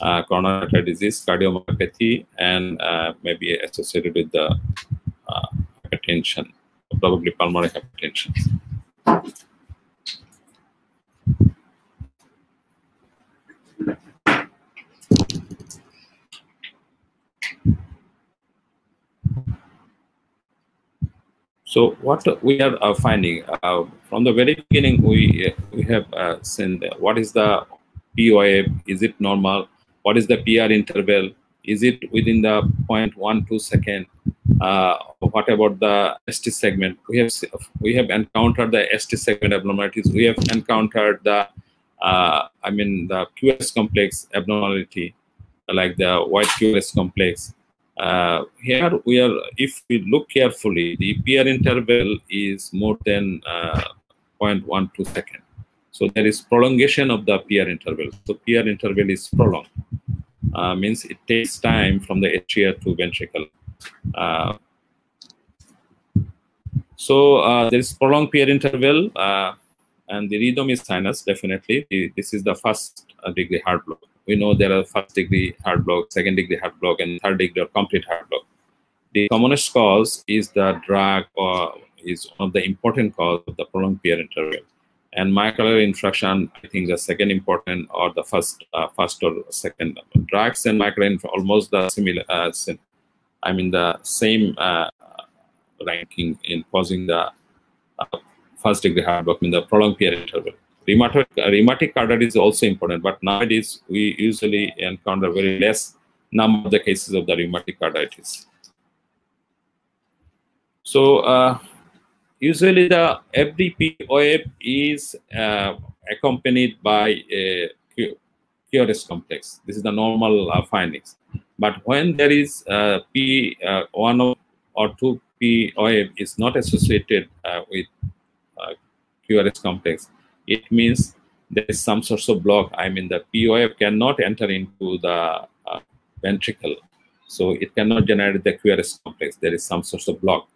uh, coronary artery disease, cardiomyopathy, and uh, maybe associated with the uh, hypertension, probably pulmonary hypertension. So what we are uh, finding uh, from the very beginning, we we have uh, seen what is the POA, is it normal? What is the PR interval? Is it within the 0.12 second? Uh, what about the ST segment? We have we have encountered the ST segment abnormalities. We have encountered the uh, I mean the QRS complex abnormality, like the white QRS complex. Uh, here we are, if we look carefully, the PR interval is more than uh, 0.12 second. So there is prolongation of the PR interval. So PR interval is prolonged. Uh, means it takes time from the atria to ventricle. Uh, so uh, there is prolonged PR interval, uh, and the rhythm is sinus, definitely. This is the first degree heart block we know there are first degree heart block, second degree heart block, and third degree complete heart block. The commonest cause is the drug or is one of the important cause of the prolonged PR interval. And myocardial infarction, I think the second important or the first, uh, first or second. Drugs and myocardial almost the similar, uh, I mean the same uh, ranking in causing the uh, first degree heart block in the prolonged PR interval. Rheumatic, rheumatic carditis is also important, but nowadays we usually encounter very less number of the cases of the rheumatic carditis. So uh, usually the FDPOF is uh, accompanied by a QRS complex. This is the normal uh, findings. But when there is uh, P uh, one or two POF is not associated uh, with QRS complex, it means there is some sort of block. I mean, the POF cannot enter into the uh, ventricle. So it cannot generate the QRS complex. There is some sort of block.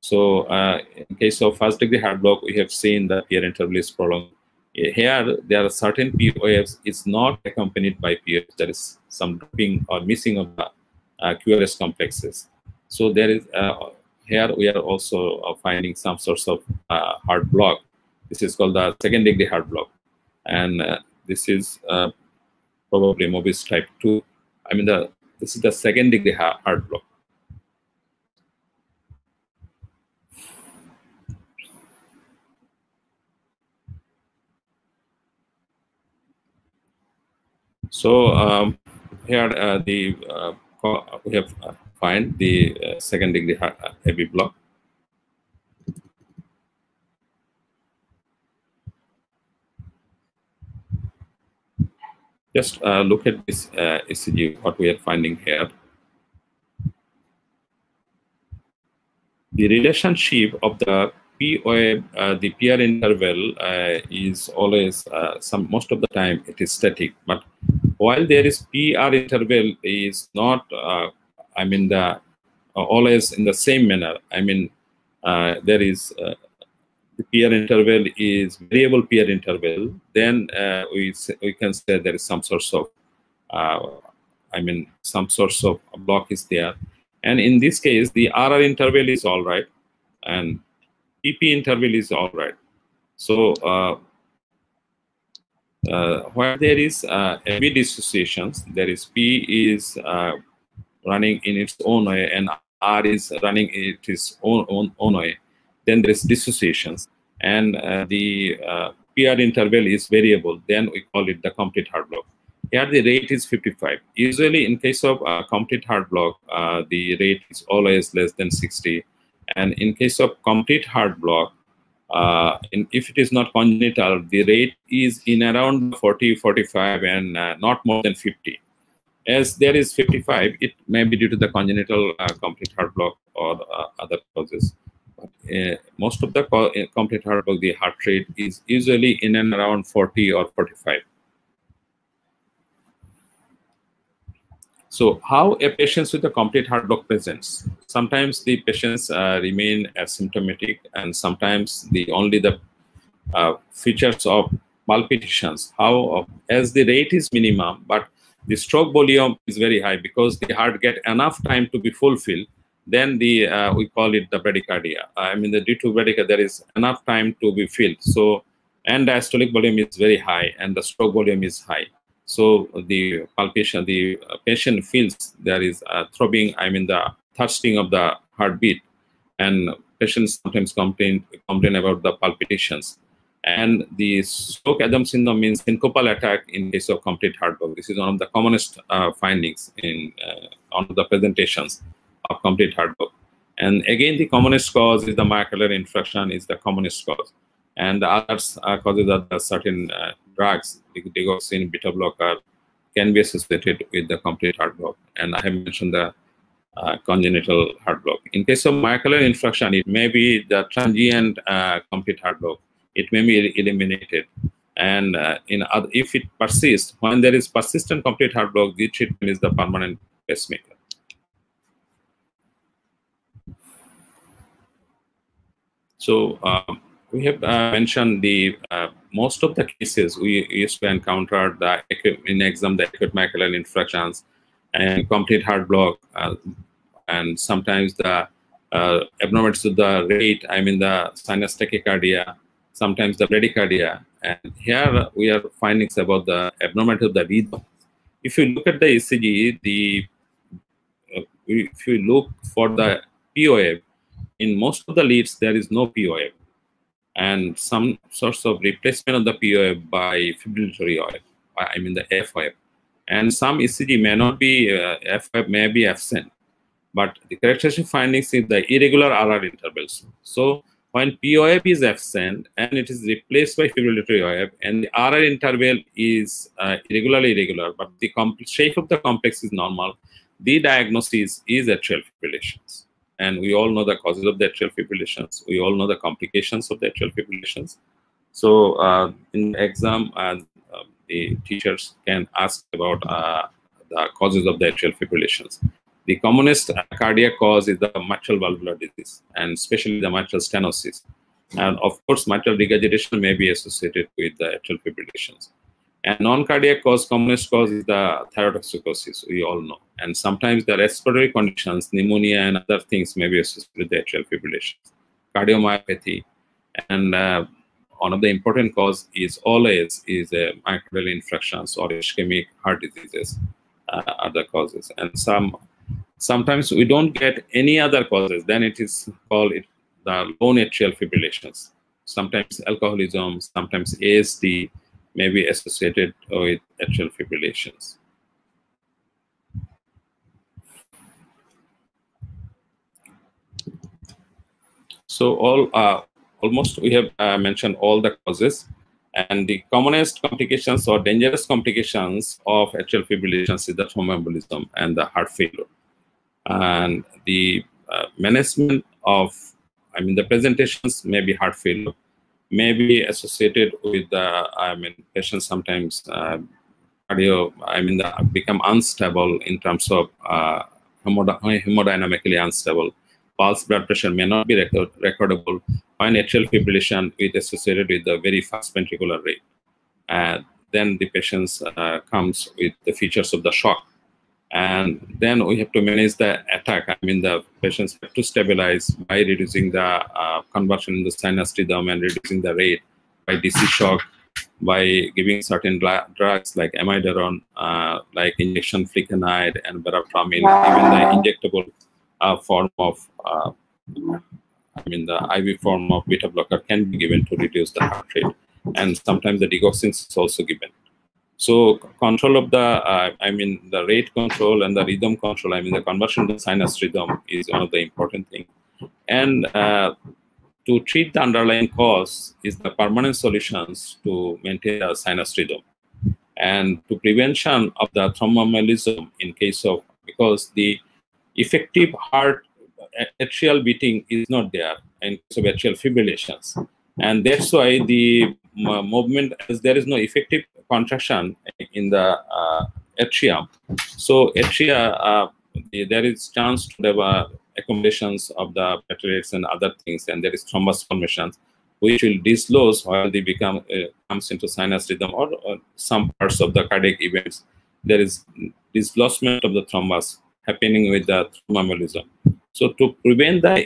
So uh, in case of first degree heart block, we have seen the PR interval is prolonged. Here, there are certain P waves is not accompanied by POFs. There is some dropping or missing of the uh, QRS complexes. So there is uh, here we are also uh, finding some sorts of uh, heart block. This is called the second degree heart block, and uh, this is uh, probably Mobitz type two. I mean the this is the second degree heart block. So um, here uh, the uh, we have uh, find the uh, second degree heavy block. Just uh, look at this ECG, what we are finding here. The relationship of the POA, uh, the PR interval uh, is always uh, some most of the time it is static, but while there is PR interval is not, uh, I mean, the uh, always in the same manner. I mean, uh, there is the PR interval is variable PR interval. Then we we can say there is some sort of, I mean, some sort of block is there. And in this case, the RR interval is all right, and PP interval is all right. So uh, uh, where there is uh, heavy dissociations, there is P is uh, running in its own way and R is running in its own, own, own way, then there is dissociations. And uh, the uh, PR interval is variable, then we call it the complete heart block. Here the rate is 55. Usually in case of uh, complete heart block, the rate is always less than 60 and in case of complete heart block, uh, in, if it is not congenital, the rate is in around 40, 45, and uh, not more than 50. As there is 55, it may be due to the congenital uh, complete heart block or uh, other causes. Uh, most of the co uh, complete heart block, the heart rate is usually in and around 40 or 45. So how a patient with a complete heart block presents? Sometimes the patients uh, remain asymptomatic and sometimes the only the uh, features of palpitations. How as the rate is minimum, but the stroke volume is very high because the heart get enough time to be fulfilled. Then the uh, we call it the bradycardia. I mean the due to bradycardia there is enough time to be filled. So and diastolic volume is very high and the stroke volume is high. So the palpation, the patient feels there is a throbbing, I mean the thirsting of the heartbeat. And patients sometimes complain, complain about the palpitations. And the Stokes-Adams syndrome means syncopal attack in case of complete heart block. This is one of the commonest uh, findings in uh, on the presentations of complete heart block. And again, the commonest cause is the myocardial infarction is the commonest cause. And the other uh, causes are certain uh, drugs, digoxin, beta blocker, can be associated with the complete heart block. And I have mentioned the uh, congenital heart block. In case of myocardial infarction, it may be the transient uh, complete heart block. It may be eliminated. And uh, in other, if it persists, when there is persistent complete heart block, the treatment is the permanent pacemaker. So um, we have uh, mentioned the uh, most of the cases. We used to encounter the in exam the acute myocardial infarctions and complete heart block uh, and sometimes the uh, abnormalities of the rate i mean the sinus tachycardia sometimes the bradycardia. And here we are findings about the abnormality of the rhythm if you look at the ecg the uh, if you look for the POF, in most of the leads there is no POF and some sorts of replacement of the POF by fibrillatory OF, I mean the FOF. And some ECG may not be, uh, FOF may be absent, but the characteristic findings is the irregular RR intervals. So when POF is absent and it is replaced by fibrillatory OF and the RR interval is uh, irregularly irregular, but the shape of the complex is normal, the diagnosis is atrial fibrillations and we all know the causes of the atrial fibrillations. We all know the complications of the atrial fibrillations. So uh, in the exam, uh, uh, the teachers can ask about uh, the causes of the atrial fibrillations. The commonest cardiac cause is the mitral valvular disease, and especially the mitral stenosis. And of course, mitral regurgitation may be associated with the atrial fibrillations. And non-cardiac cause, commonest cause is the thyrotoxicosis, we all know. And sometimes the respiratory conditions, pneumonia and other things may be associated with atrial fibrillation. Cardiomyopathy. And uh, one of the important cause is always is uh, myocardial infarctions or ischemic heart diseases uh, the causes. And some sometimes we don't get any other causes, then it is called it the lone atrial fibrillations. Sometimes alcoholism, sometimes ASD may be associated with atrial fibrillations. So all uh, almost we have uh, mentioned all the causes and the commonest complications or dangerous complications of atrial fibrillations is the thromboembolism and the heart failure. And the uh, management of, I mean, the presentations may be heart failure, may be associated with the, I mean, patients sometimes uh, cardio, I mean, become unstable in terms of uh, hemodynamically unstable. Pulse blood pressure may not be record recordable when atrial fibrillation is associated with the very fast ventricular rate. And then the patients uh, comes with the features of the shock and then we have to manage the attack. I mean, the patients have to stabilize by reducing the uh, conversion in the sinus rhythm and reducing the rate by DC shock, by giving certain drugs like amiodarone, uh, like injection flecainide and verapamil, even the injectable uh, form of, uh, I mean, the IV form of beta blocker can be given to reduce the heart rate. And sometimes the digoxin is also given. So control of the, uh, I mean, the rate control and the rhythm control, I mean, the conversion to sinus rhythm is one of the important things. And uh, to treat the underlying cause is the permanent solutions to maintain the sinus rhythm. And to prevention of the thromboembolism in case of, because the effective heart atrial beating is not there in case of atrial fibrillations. And that's why the movement, as there is no effective contraction in the uh, atrium. So atria, uh, there is chance to have accumulations of the platelets and other things, and there is thrombus formations, which will dislodge while they become uh, comes into sinus rhythm or, or, some parts of the cardiac events. There is dislodgement of the thrombus happening with the thromboembolism. So to prevent the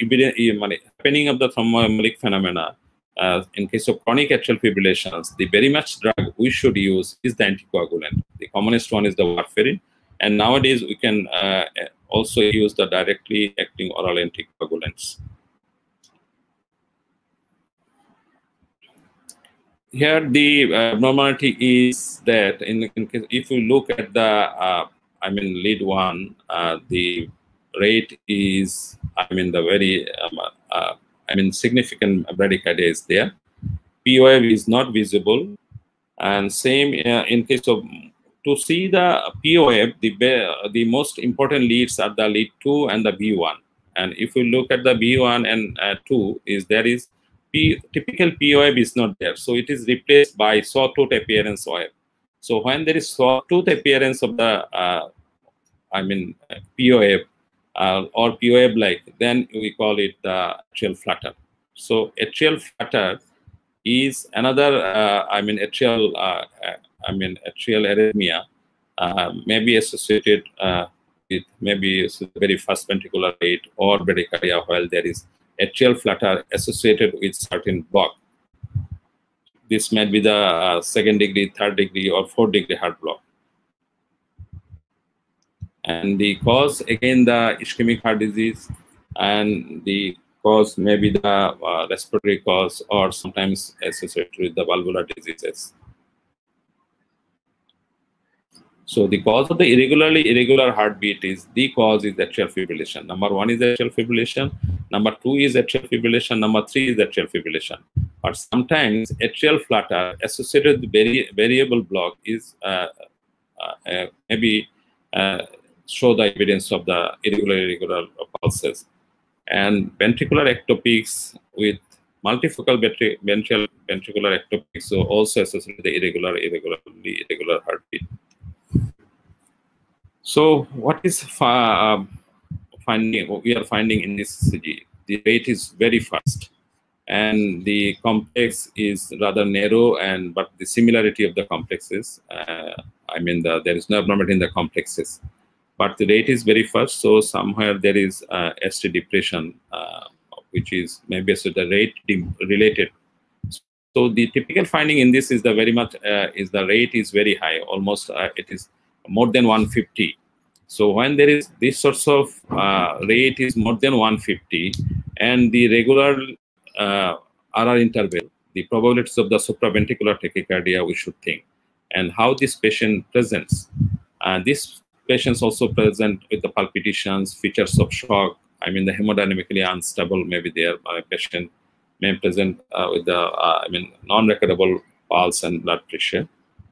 happening of the thromboembolic phenomena, uh, in case of chronic atrial fibrillations, the very much drug we should use is the anticoagulant. The commonest one is the warfarin. And nowadays, we can uh, also use the directly acting oral anticoagulants. Here, the abnormality is that in, in case, if you look at the, uh, I mean, lead one, uh, the rate is, I mean, the very um, uh, I mean, significant bradycardia is there. POF is not visible. And same uh, in case of, to see the POF, the, the most important leads are the lead 2 and the V1. And if you look at the V1 and uh, 2, is there is P, typical POF is not there. So it is replaced by sawtooth appearance OF. So when there is sawtooth appearance of the, uh, I mean, POF, uh, or POF like, then we call it uh, atrial flutter. So atrial flutter is another, uh, I mean, atrial, uh, uh, I mean, atrial arrhythmia uh, may be associated with maybe very fast ventricular rate or bradycardia while there is atrial flutter associated with certain block. This may be the second degree, third degree, or fourth degree heart block. And the cause, again, the ischemic heart disease, and the cause maybe the uh, respiratory cause or sometimes associated with the valvular diseases. So the cause of the irregularly irregular heartbeat is the cause is atrial fibrillation. Number one is atrial fibrillation. Number two is atrial fibrillation. Number three is atrial fibrillation. But sometimes atrial flutter associated with vari variable block is uh, uh, uh maybe uh, show the evidence of the irregular irregular pulses. And ventricular ectopics with multifocal ventricular, ventricular ectopics so also associated with the irregular, irregularly irregular heartbeat. So what is uh, finding what we are finding in this ECG, the rate is very fast, and the complex is rather narrow, and but the similarity of the complexes, uh, I mean, the, there is no abnormality in the complexes, but the rate is very fast. So somewhere there is uh, ST depression, uh, which is maybe so the rate related. So the typical finding in this is the very much uh, is the rate is very high, almost uh, it is more than 150 so when there is this sorts of uh, rate is more than 150 and the regular uh, RR interval, the probabilities of the supraventricular tachycardia we should think and how this patient presents. Uh, these patients also present with the palpitations, features of shock. I mean, the hemodynamically unstable maybe there. My patient may present uh, with the, uh, I mean, non-recordable pulse and blood pressure.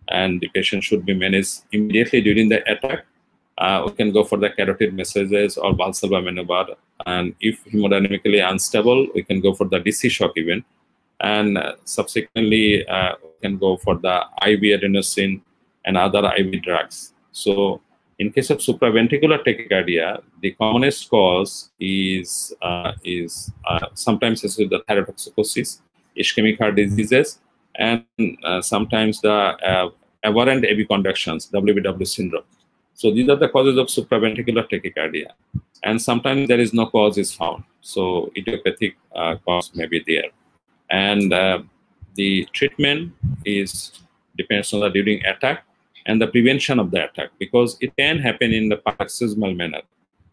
And the patient should be managed immediately during the attack uh, we can go for the carotid massages or Valsalva maneuver. And if hemodynamically unstable, we can go for the DC shock event. And uh, subsequently, uh, we can go for the IV adenosine and other IV drugs. So in case of supraventricular tachycardia, the commonest cause is uh, is uh, sometimes with the thyrotoxicosis, ischemic heart diseases, and uh, sometimes the uh, aberrant AV conductions, WPW syndrome. So these are the causes of supraventricular tachycardia. And sometimes there is no cause is found. So idiopathic uh, cause may be there. And uh, the treatment is depends on the during attack and the prevention of the attack because it can happen in the paroxysmal manner.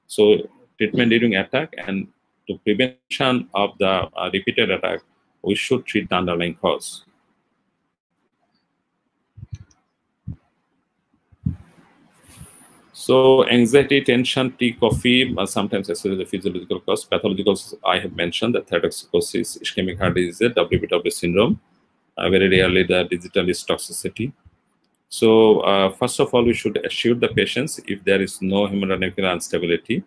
So treatment during attack and to prevention of the uh, repeated attack, we should treat the underlying cause. So anxiety, tension, tea, coffee, uh, sometimes with the physiological cause. Pathological, I have mentioned that thyrotoxicosis, ischemic heart disease, WPW syndrome. Uh, very rarely the digitalis toxicity. So uh, first of all, we should assure the patients if there is no hemodynamic instability.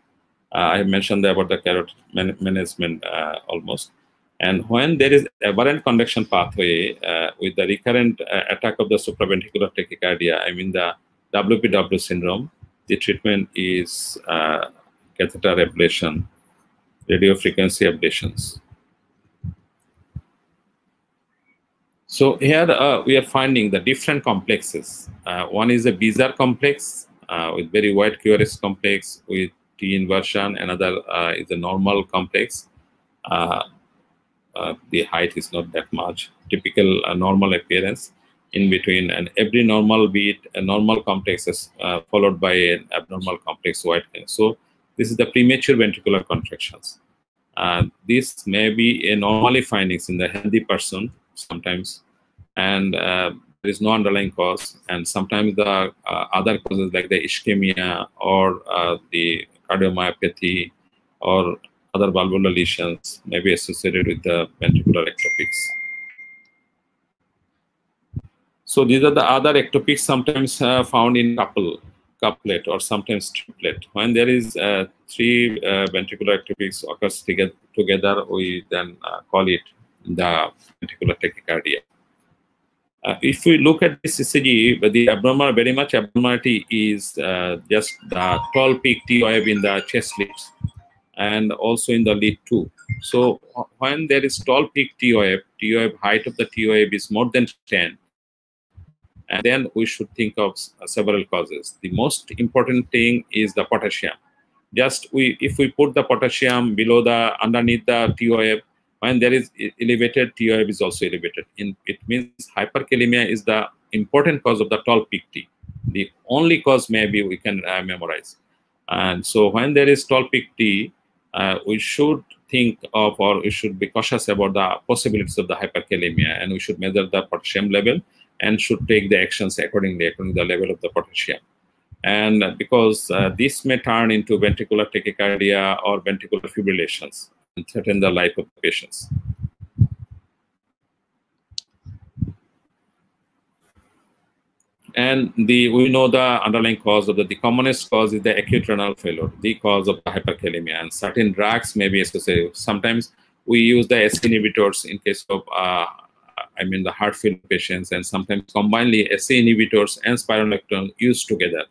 Uh, I mentioned about the carotid man management uh, almost. And when there is aberrant conduction pathway uh, with the recurrent attack of the supraventricular tachycardia, I mean the WPW syndrome, the treatment is uh, catheter ablation, radio frequency ablations. So here uh, we are finding the different complexes. Uh, one is a bizarre complex uh, with very wide QRS complex with T inversion. Another uh, is a normal complex. Uh, the height is not that much. Typical normal appearance in between and every normal beat a normal complex is uh, followed by an abnormal complex white so this is the premature ventricular contractions uh, this may be a normally findings in the healthy person sometimes and uh, there is no underlying cause and sometimes the uh, other causes like the ischemia or uh, the cardiomyopathy or other valvular lesions may be associated with the ventricular ectopics so these are the other ectopics sometimes uh, found in couple, couplet or sometimes triplet. When there is uh, three uh, ventricular ectopics occurs together, together we then uh, call it the ventricular tachycardia. Uh, if we look at this ECG, the abnormal, very much abnormality is uh, just the tall peak TOF in the chest lips and also in the lead too. So when there is tall peak TOF, TOF height of the TOF is more than 10, and then we should think of uh, several causes. The most important thing is the potassium. Just we, if we put the potassium below the underneath the TOF, when there is elevated, TOF is also elevated. In it means hyperkalemia is the important cause of the tall peak T. The only cause maybe we can uh, memorize. And so when there is tall peak T, uh, we should think of or we should be cautious about the possibilities of the hyperkalemia and we should measure the potassium level and should take the actions accordingly according to the level of the potassium. And because uh, this may turn into ventricular tachycardia or ventricular fibrillations and threaten the life of patients. And the we know the underlying cause of the, the commonest cause is the acute renal failure, the cause of the hyperkalemia. And certain drugs may be associated. Sometimes we use the ACE inhibitors in case of uh, I mean the heart failure patients, and sometimes combinedly ACE inhibitors and spironolactone used together.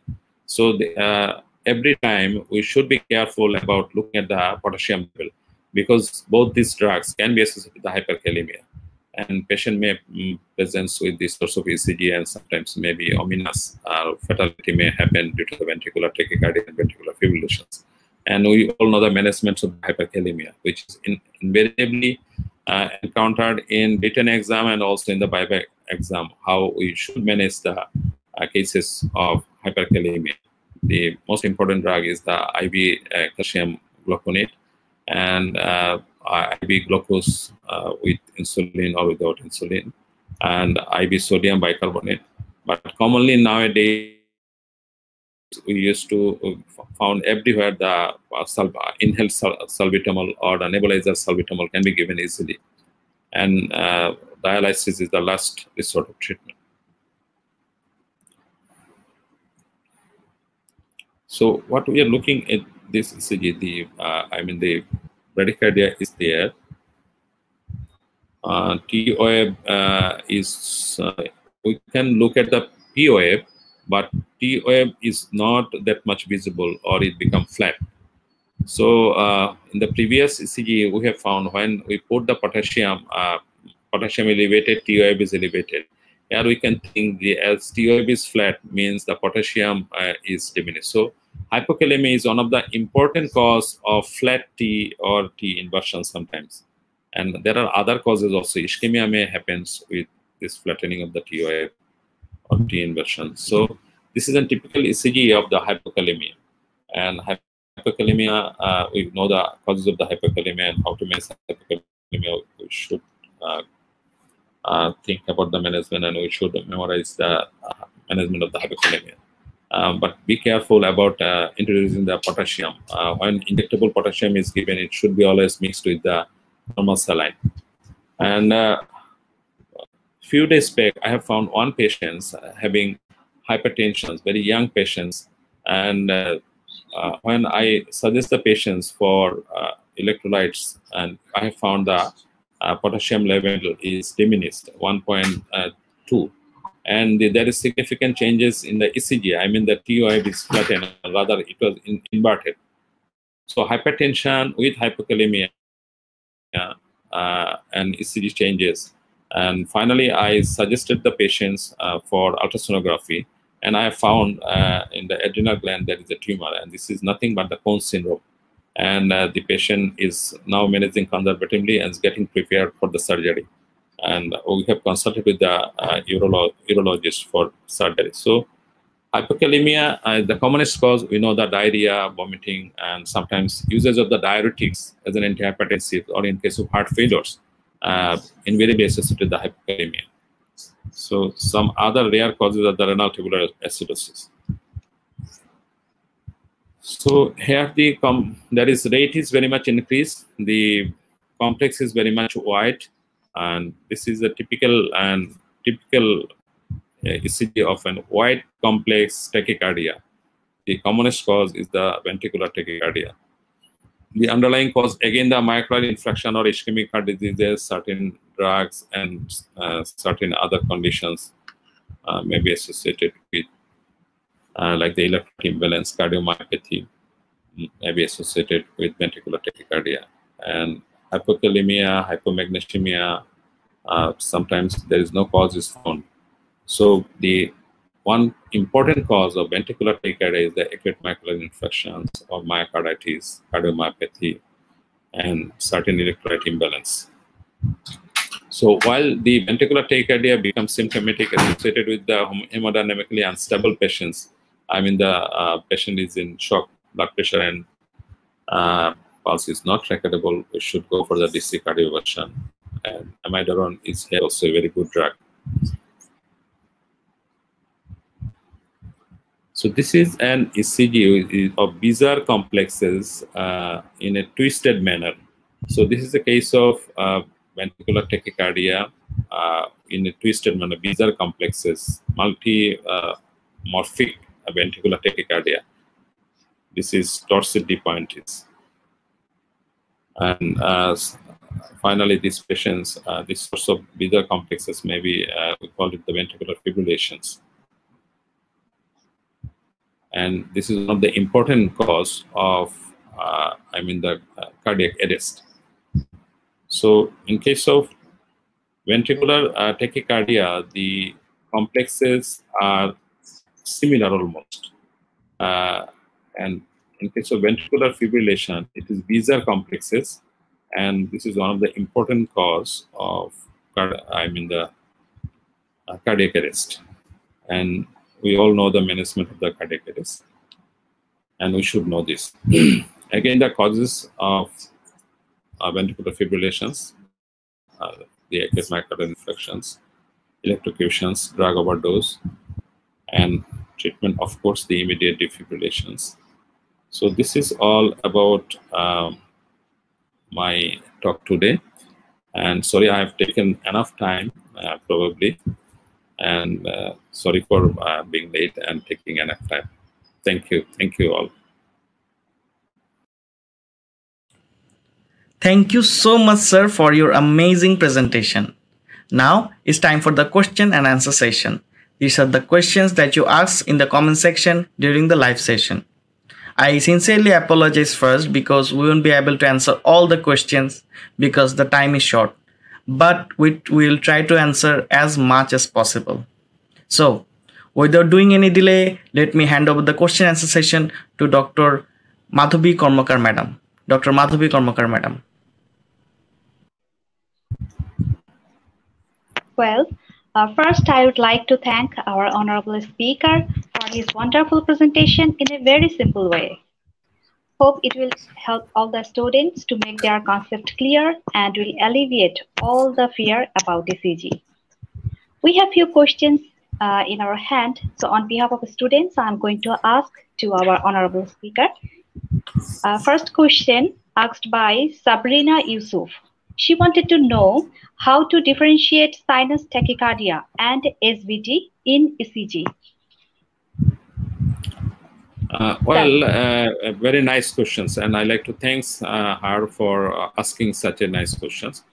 So the uh, every time we should be careful about looking at the potassium level because both these drugs can be associated with hyperkalemia. And patient may mm, present with this source of ECG and sometimes maybe ominous uh, fatality may happen due to the ventricular tachycardia and ventricular fibrillations. And we all know the management of hyperkalemia, which is in, invariably uh, encountered in written exam and also in the buyback exam, how we should manage the uh, cases of hyperkalemia. The most important drug is the IV uh, calcium gluconate and uh, IV glucose uh, with insulin or without insulin, and IV sodium bicarbonate. But commonly nowadays, we used to uh, found everywhere the uh, sal inhaled sal salbutamol or the nebulizer salbutamol can be given easily, and uh, dialysis is the last resort of treatment. So what we are looking at this ECG, the uh, I mean the bradycardia is there. Uh, T uh, is uh, we can look at the P but T wave is not that much visible or it become flat. So uh, in the previous ECG, we have found when we put the potassium, uh, potassium elevated, T wave is elevated. Here we can think the as T wave is flat means the potassium is diminished. So hypokalemia is one of the important cause of flat T or T inversion sometimes. And there are other causes also. Ischemia may happens with this flattening of the T wave or T inversion. So this is a typical ECG of the hypokalemia. And hypokalemia, uh, we know the causes of the hypokalemia and how to manage hypokalemia. We should uh, uh, think about the management and we should memorize the uh, management of the hypokalemia. Um, but be careful about uh, introducing the potassium. Uh, when injectable potassium is given, it should be always mixed with the normal saline. And uh, few days back, I have found one patient having hypertension, very young patients. And uh, uh, when I suggest the patients for electrolytes, and I have found the potassium level is diminished, 1.2 and there is significant changes in the ECG. I mean, the TOI is flattened, rather it was in, inverted. So hypertension with hypokalemia uh, and ECG changes. And finally, I suggested the patients uh, for ultrasonography, and I found uh, in the adrenal gland there is a tumor, and this is nothing but the Conn syndrome. And uh, the patient is now managing conservatively and is getting prepared for the surgery and we have consulted with the uh, urolo urologist for surgery. So hypokalemia, uh, the commonest cause, we know the diarrhea, vomiting, and sometimes usage of the diuretics as an antihypertensive or in case of heart failures, uh, invariably associated with the hypokalemia. So some other rare causes are the renal tubular acidosis. So here the com there is rate is very much increased. The complex is very much wide and this is a typical and typical uh, ECG of an wide complex tachycardia. The commonest cause is the ventricular tachycardia. The underlying cause, again, the myocardial infarction or ischemic heart diseases, certain drugs, and uh, certain other conditions uh, may be associated with, uh, like the electric imbalance, cardiomyopathy, may be associated with ventricular tachycardia. And hypokalemia, hypomagnesemia, uh, sometimes there is no cause is found. So the one important cause of ventricular tachycardia is the acute myocardial infarctions or myocarditis, cardiomyopathy, and certain electrolyte imbalance. So while the ventricular tachycardia becomes symptomatic associated with the hemodynamically unstable patients, I mean the uh, patient is in shock, blood pressure and uh, pulse is not recordable, we should go for the DC cardioversion and amiodarone is also a very good drug. So this is an ECG of bizarre complexes uh, in a twisted manner. So this is a case of uh, ventricular tachycardia uh, in a twisted manner, bizarre complexes, multi-morphic uh, ventricular tachycardia. This is torsid pointis. And uh, finally, these patients, uh, this source of bigger complexes, maybe uh, we call it the ventricular fibrillations. and this is one of the important cause of, uh, I mean, the uh, cardiac arrest. So in case of ventricular uh, tachycardia, the complexes are similar almost. Uh, and in case of ventricular fibrillation, it is these are complexes, and this is one of the important cause of, I mean, the uh, cardiac arrest. And we all know the management of the cardiac arrest, and we should know this. Again, the causes of uh, ventricular fibrillations, uh, the acute myocardial infarctions, electrocutions, drug overdose, and treatment, of course, the immediate defibrillations. So this is all about um, my talk today. And sorry, I have taken enough time, uh, probably. And uh, sorry for uh, being late and taking enough time. Thank you. Thank you all. Thank you so much, sir, for your amazing presentation. Now it's time for the question and answer session. These are the questions that you ask in the comment section during the live session. I sincerely apologize first because we won't be able to answer all the questions because the time is short, but we will try to answer as much as possible. So, without doing any delay, let me hand over the question answer session to Dr. Madhabi Karmaker Madam. Dr. Madhabi Karmaker Madam. Well, uh, first, I would like to thank our honorable speaker for his wonderful presentation in a very simple way. Hope it will help all the students to make their concept clear and will alleviate all the fear about ECG. We have few questions uh, in our hand. So on behalf of the students, I'm going to ask to our honorable speaker. Uh, first question asked by Sabrina Yusuf. She wanted to know how to differentiate sinus tachycardia and SVT in ECG. Uh, well, uh, very nice questions, and I like to thank uh, her for uh, asking such a nice questions.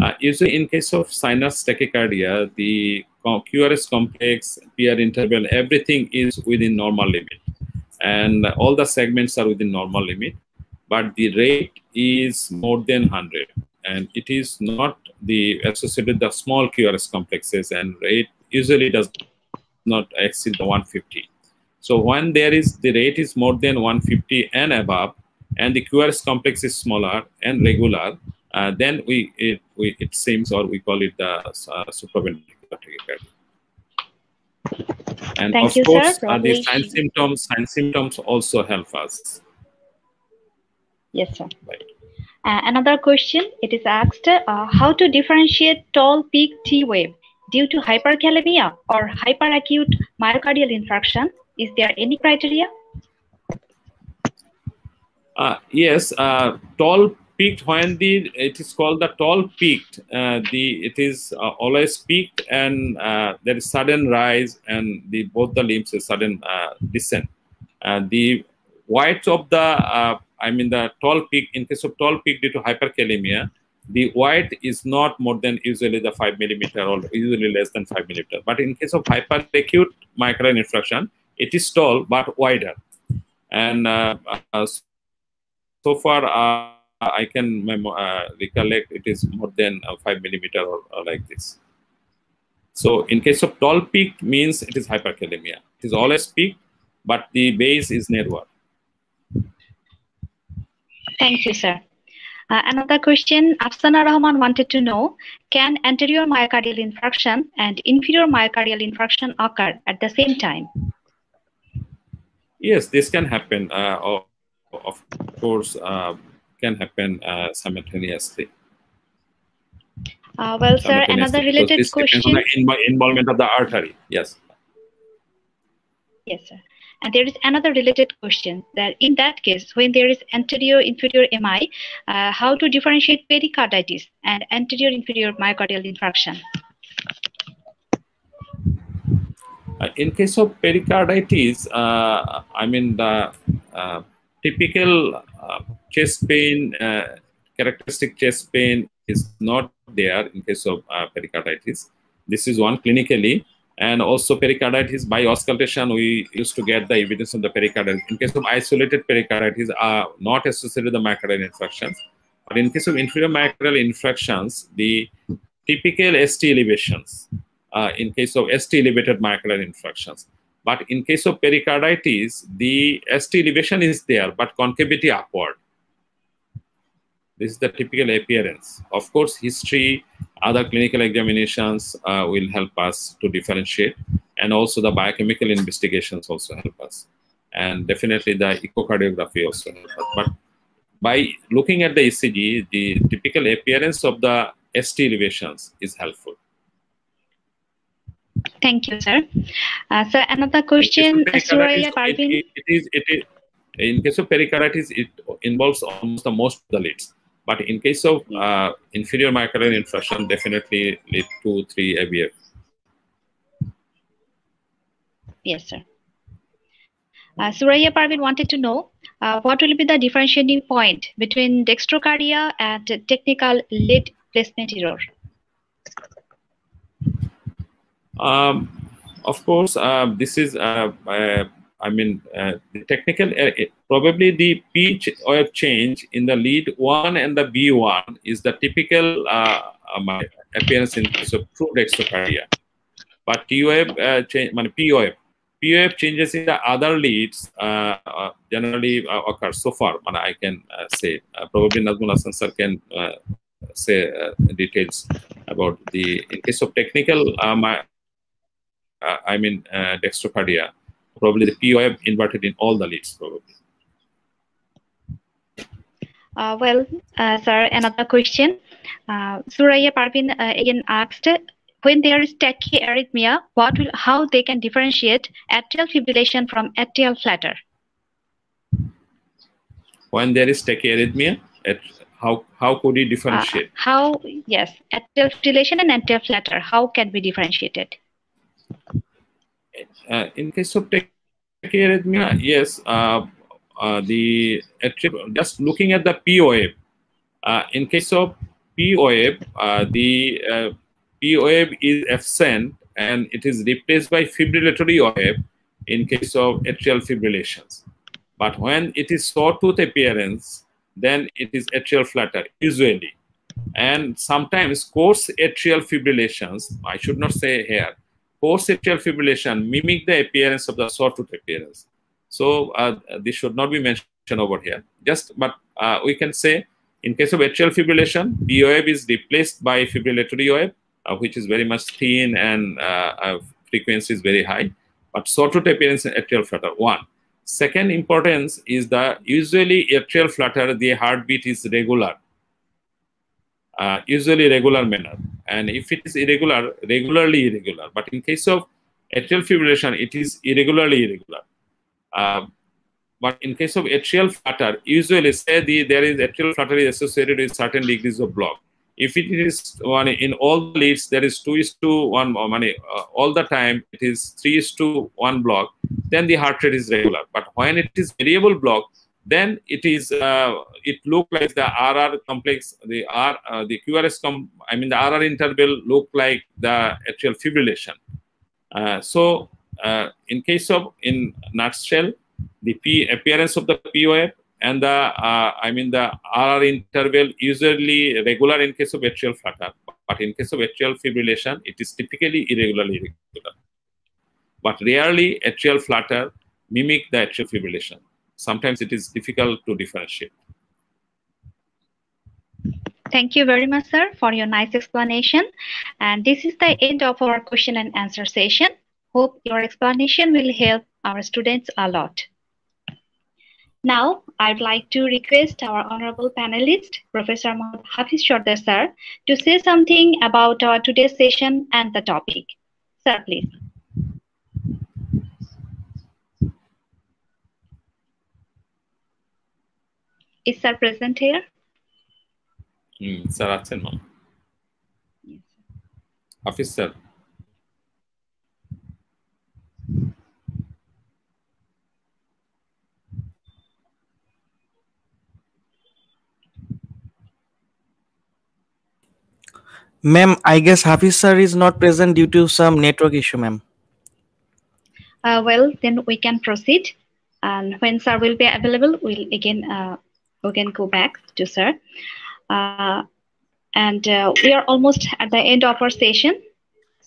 Uh, usually, in case of sinus tachycardia, the QRS complex, PR interval, everything is within normal limit, and all the segments are within normal limit, but the rate is more than 100 and it is not the associated with the small QRS complexes and rate usually does not exceed the 150. So when there is the rate is more than 150 and above, and the QRS complex is smaller and regular, uh, then we it, we it seems or we call it the uh, supraventricular tachycardia. And Thank of you, course, sir. uh, the sign symptoms sign symptoms also help us. Yes, sir. Right. Uh, another question, it is asked, uh, how to differentiate tall peak T wave due to hyperkalemia or hyperacute myocardial infarction? Is there any criteria? Uh, yes, uh, tall peaked when the it is called the tall peaked. Uh, the it is always peaked and there is sudden rise and the both the limbs is sudden descent. The white of the I mean the tall peak in case of tall peak due to hyperkalemia, the white is not more than usually the five millimeter or usually less than five millimeter. But in case of hyperacute myocardial infarction, it is tall but wider. And uh, uh, so far uh, I can uh, recollect it is more than uh, five millimeter or, or like this. So in case of tall peak means it is hyperkalemia. It is always peak, but the base is narrower. Thank you, sir. Uh, another question, Afsana Rahman wanted to know, can anterior myocardial infarction and inferior myocardial infarction occur at the same time? Yes, this can happen. Uh, of, of course, uh, can happen uh, simultaneously. Uh, well, sir, another related question. involvement of the artery. Yes. Yes, sir. And there is another related question that in that case, when there is anterior inferior MI, uh, how to differentiate pericarditis and anterior inferior myocardial infarction? Uh, in case of pericarditis, uh, I mean the uh, typical uh, chest pain, uh, characteristic chest pain is not there in case of pericarditis. This is one clinically, and also pericarditis by auscultation we used to get the evidence of the pericarditis. In case of isolated pericarditis are not associated with the myocardial infarctions but in case of inferior myocardial infarctions the typical st elevations uh, in case of st elevated myocardial infarctions. But in case of pericarditis the st elevation is there but concavity upward this is the typical appearance. Of course, history, other clinical examinations uh, will help us to differentiate, and also the biochemical investigations also help us. And definitely the echocardiography also help us. But by looking at the ECG, the typical appearance of the ST elevations is helpful. Thank you, sir. Uh, sir, another question, Suraya Parvin. It, it, it is, it is, in case of pericarditis, it involves almost the most of the leads. But in case of uh, inferior myocardial infarction, definitely lead to 3 AVF. Yes, sir. Uh, Suraya Parvin wanted to know uh, what will be the differentiating point between dextrocardia and technical lead placement error? Um, of course, uh, this is uh, uh, I mean, uh, the technical, uh, probably the pitch of change in the lead one and the V1 is the typical uh, um, appearance in case of true. But TOF, uh, change, POF, POF changes in the other leads uh, uh, generally uh, occur so far. I can say, probably Nazmul Ahasan sir can say details about the, in case of technical, I mean, dextrocardia, probably the POF inverted in all the leads, probably. Uh, well, uh, sir, another question. Uh, Suraya Parvin uh, again asked, when there is tachyarrhythmia, what will, how they can differentiate atrial fibrillation from atrial flutter? When there is tachyarrhythmia, at, how how could we differentiate? Uh, how yes, atrial fibrillation and atrial flutter. How can be differentiated? Uh, in case of yes, uh, uh, the just looking at the POF. Uh, in case of POF, uh, the uh, POF is absent and it is replaced by fibrillatory OF in case of atrial fibrillations. But when it is sawtooth appearance, then it is atrial flutter usually. And sometimes coarse atrial fibrillations, I should not say here, coarse atrial fibrillation mimic the appearance of the sawtooth appearance. So uh, this should not be mentioned over here. Just, but uh, we can say in case of atrial fibrillation, POF is replaced by fibrillatory OF, uh, which is very much thin and uh, uh, frequency is very high. But sawtooth appearance in atrial flutter, one. Second importance is that usually atrial flutter, the heartbeat is regular uh, usually regular manner. And if it is irregular, regularly irregular. But in case of atrial fibrillation, it is irregularly irregular. Uh, but in case of atrial flutter, usually say the, there is atrial flutter is associated with certain degrees of block. If it is one in all leads, there is two is to one money uh, all the time. It is three is to one block. Then the heart rate is regular. But when it is variable block, then it is uh, it look like the RR complex, the R, uh, the QRS, com I mean the RR interval look like the atrial fibrillation. Uh, so uh, in case of in nutshell, the P appearance of the POF and the uh, I mean the RR interval usually regular in case of atrial flutter, but in case of atrial fibrillation, it is typically irregularly irregular. But rarely atrial flutter mimic the atrial fibrillation sometimes it is difficult to differentiate. Thank you very much, sir, for your nice explanation. And this is the end of our question and answer session. Hope your explanation will help our students a lot. Now, I'd like to request our honorable panelist, Professor Mohammad Hafiz Sarder sir, to say something about our today's session and the topic. Sir, please. Is sir present here? Hmm, sir আছেন ma'am. Hafiz sir. Ma'am, I guess Hafiz sir is not present due to some network issue, ma'am. Uh, well, then we can proceed. And when sir will be available, we'll again uh, we can go back to sir. Uh, and uh, we are almost at the end of our session.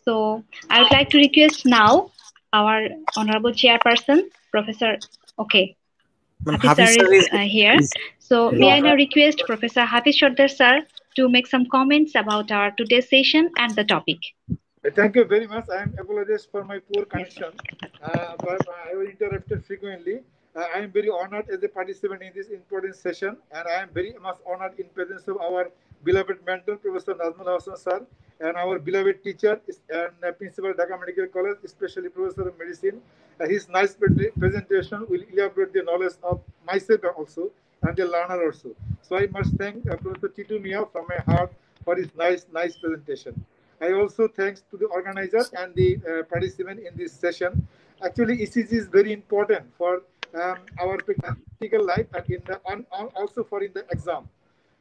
So I would like to request now our honorable chairperson, Professor. Okay, Hafiz sir is uh, here. So may I now request Professor Hafiz Sarder sir to make some comments about our today's session and the topic. Thank you very much. I am apologize for my poor connection, uh, but I was interrupted frequently. Uh, I am very honored as a participant in this important session, and I am very much honored in presence of our beloved mentor, Professor Nazmul Ahasan sir, and our beloved teacher and uh, principal Dhaka Medical College, especially Professor of Medicine. Uh, his nice presentation will elaborate the knowledge of myself also and the learner also. So I must thank uh, Professor Titu Miah from my heart for his nice, nice presentation. I also thanks to the organizers and the uh, participant in this session. Actually, ECG is very important for um, our practical life and in the, on, on also for in the exam.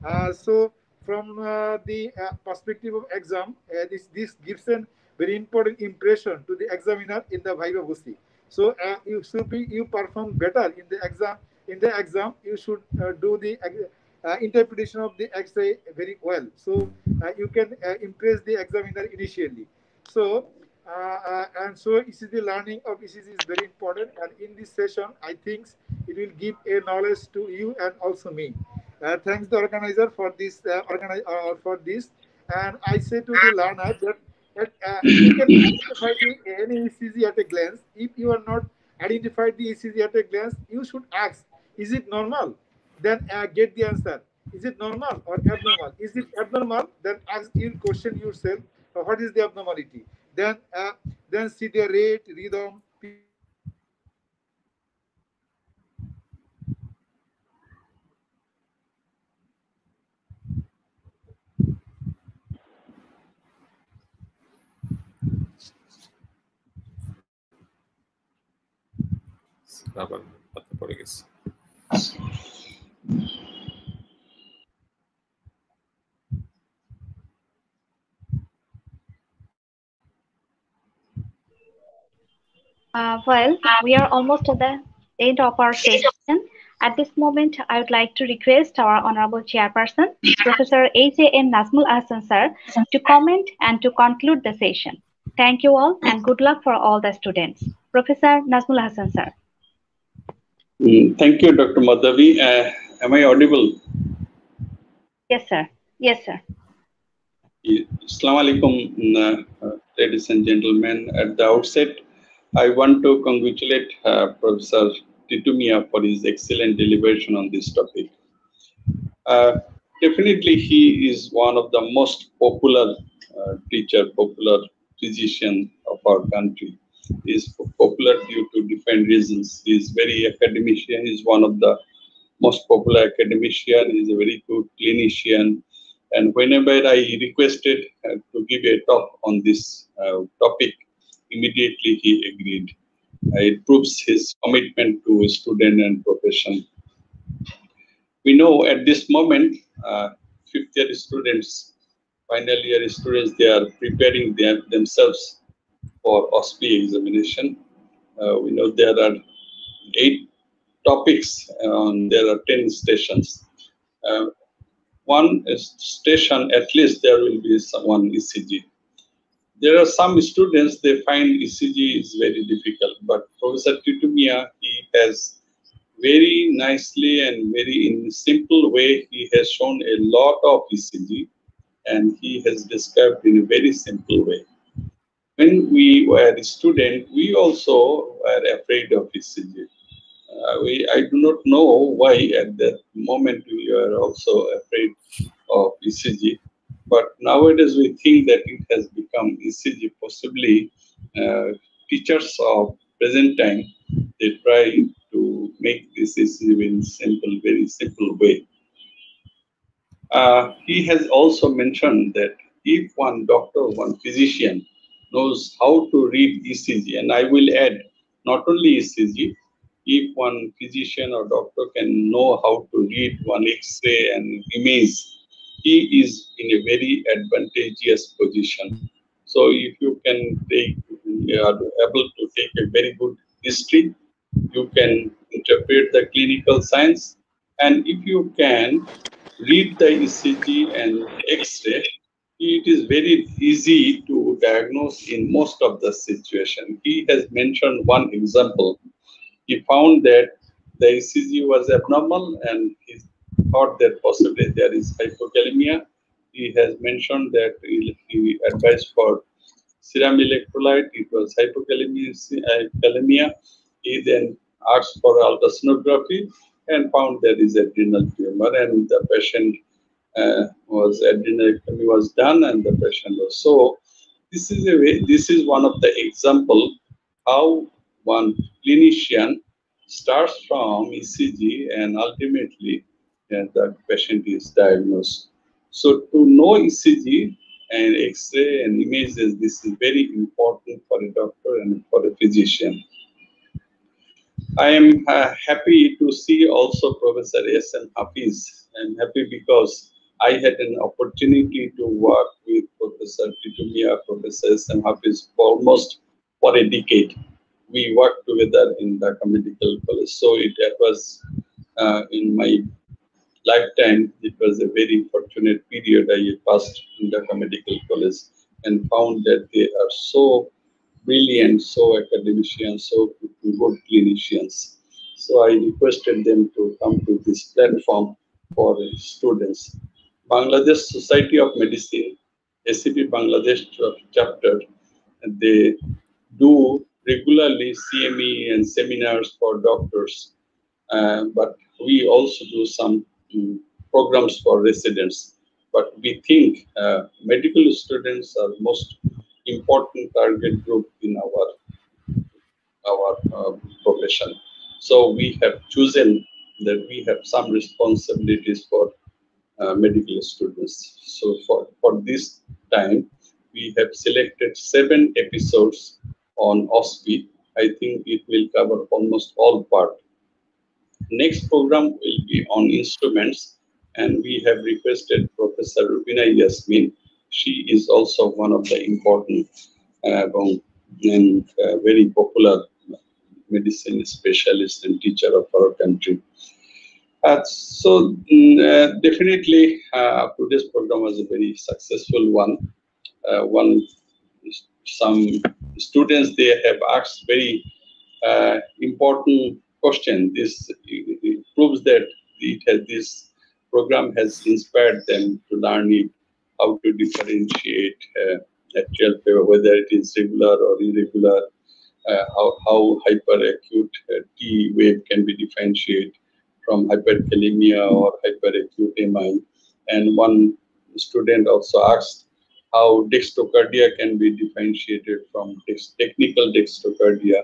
Uh, so from uh, the uh, perspective of exam, this, this gives a very important impression to the examiner in the Viva Voce. So you should be, you perform better in the exam. In the exam, you should do the uh, interpretation of the X-ray very well. So uh, you can uh, impress the examiner initially. So and so ECG learning of ECG is very important. And in this session, I think it will give a knowledge to you and also me. Uh, thanks the organizer for this uh, organize, uh, for this and i say to the learner that, that uh, you can identify any ecg at a glance if you are not identified the ecg at a glance you should ask is it normal then uh, get the answer. Is it normal or abnormal? Is it abnormal? Then ask you question yourself, uh, what is the abnormality? Then uh, then see the rate, rhythm, আবার পড়ে গেছে Uh, well, we are almost at the end of our session. At this moment, I would like to request our Honorable Chairperson, Professor A.J.N. Nazmul Ahasan sir, to comment and to conclude the session. Thank you all and good luck for all the students. Professor Nazmul Ahasan sir. Mm, thank you, Dr. Madhabi. Uh, am I audible? Yes, sir. Yes, sir. Assalamu alaikum, uh, ladies and gentlemen. At the outset, I want to congratulate uh, Professor Titu Miah for his excellent deliberation on this topic. Uh, definitely, he is one of the most popular uh, teacher, popular physician of our country. He is popular due to different reasons. He is very academician. He is one of the most popular academician. He is a very good clinician. And whenever I requested uh, to give a talk on this uh, topic, immediately he agreed. Uh, it proves his commitment to student and profession. We know at this moment, uh, fifth year students, final year students, they are preparing their, themselves for OSPE examination. Uh, we know there are eight topics and there are 10 stations. Uh, one station, at least there will be one ECG there are some students they find ECG is very difficult, but Professor Titu Miah he has very nicely and very in simple way he has shown a lot of ECG and he has described in a very simple way. When we were a student, we also were afraid of ECG. Uh, we, I do not know why at that moment we were also afraid of ECG. But nowadays we think that it has become ECG. Possibly uh, teachers of present time, they try to make this ECG in simple, very simple way. Uh, he has also mentioned that if one doctor, one physician knows how to read ECG, and I will add not only ECG, if one physician or doctor can know how to read one X-ray and image he is in a very advantageous position. So if you can take, you are able to take a very good history, you can interpret the clinical science, and if you can read the ECG and X-ray, it is very easy to diagnose in most of the situation. He has mentioned one example. He found that the ECG was abnormal and he thought that possibly there is hypokalemia. He has mentioned that he, he advised for serum electrolyte, it was hypokalemia. He then asked for ultrasonography and found there is adrenal tumor and the patient uh, was adrenectomy was done and the patient was so this is a way this is one of the example how one clinician starts from ECG and ultimately uh, the patient is diagnosed. So to know ECG and X-ray and images, this is very important for a doctor and for a physician. I am uh, happy to see also Professor S. M. Hafiz. I'm happy because I had an opportunity to work with Professor Titu Miah, Professor S. M. Hafiz for almost for a decade. We worked together in the Medical College. So it, it was uh, in my lifetime, it was a very fortunate period I passed in the Medical College and found that they are so brilliant, so academicians, so good clinicians. So I requested them to come to this platform for students. Bangladesh Society of Medicine, ACP Bangladesh chapter, they do regularly CME and seminars for doctors, uh, but we also do some programs for residents. But we think uh, medical students are most important target group in our our uh, profession. So we have chosen that we have some responsibilities for uh, medical students. So for, for this time, we have selected seven episodes on OSPE. I think it will cover almost all part. Next program will be on instruments and we have requested Professor Rubina Yasmin she is also one of the important uh, and uh, very popular medicine specialist and teacher of our country. Uh, so mm, uh, definitely uh, today's program was a very successful one. Uh, one some students they have asked very uh, important question. This proves that has this program has inspired them to learn it how to differentiate uh, flavor, whether it is regular or irregular, uh, how, how hyperacute uh, T wave can be differentiated from hyperkalemia or hyperacute MI. And one student also asked how dextrocardia can be differentiated from technical dextrocardia.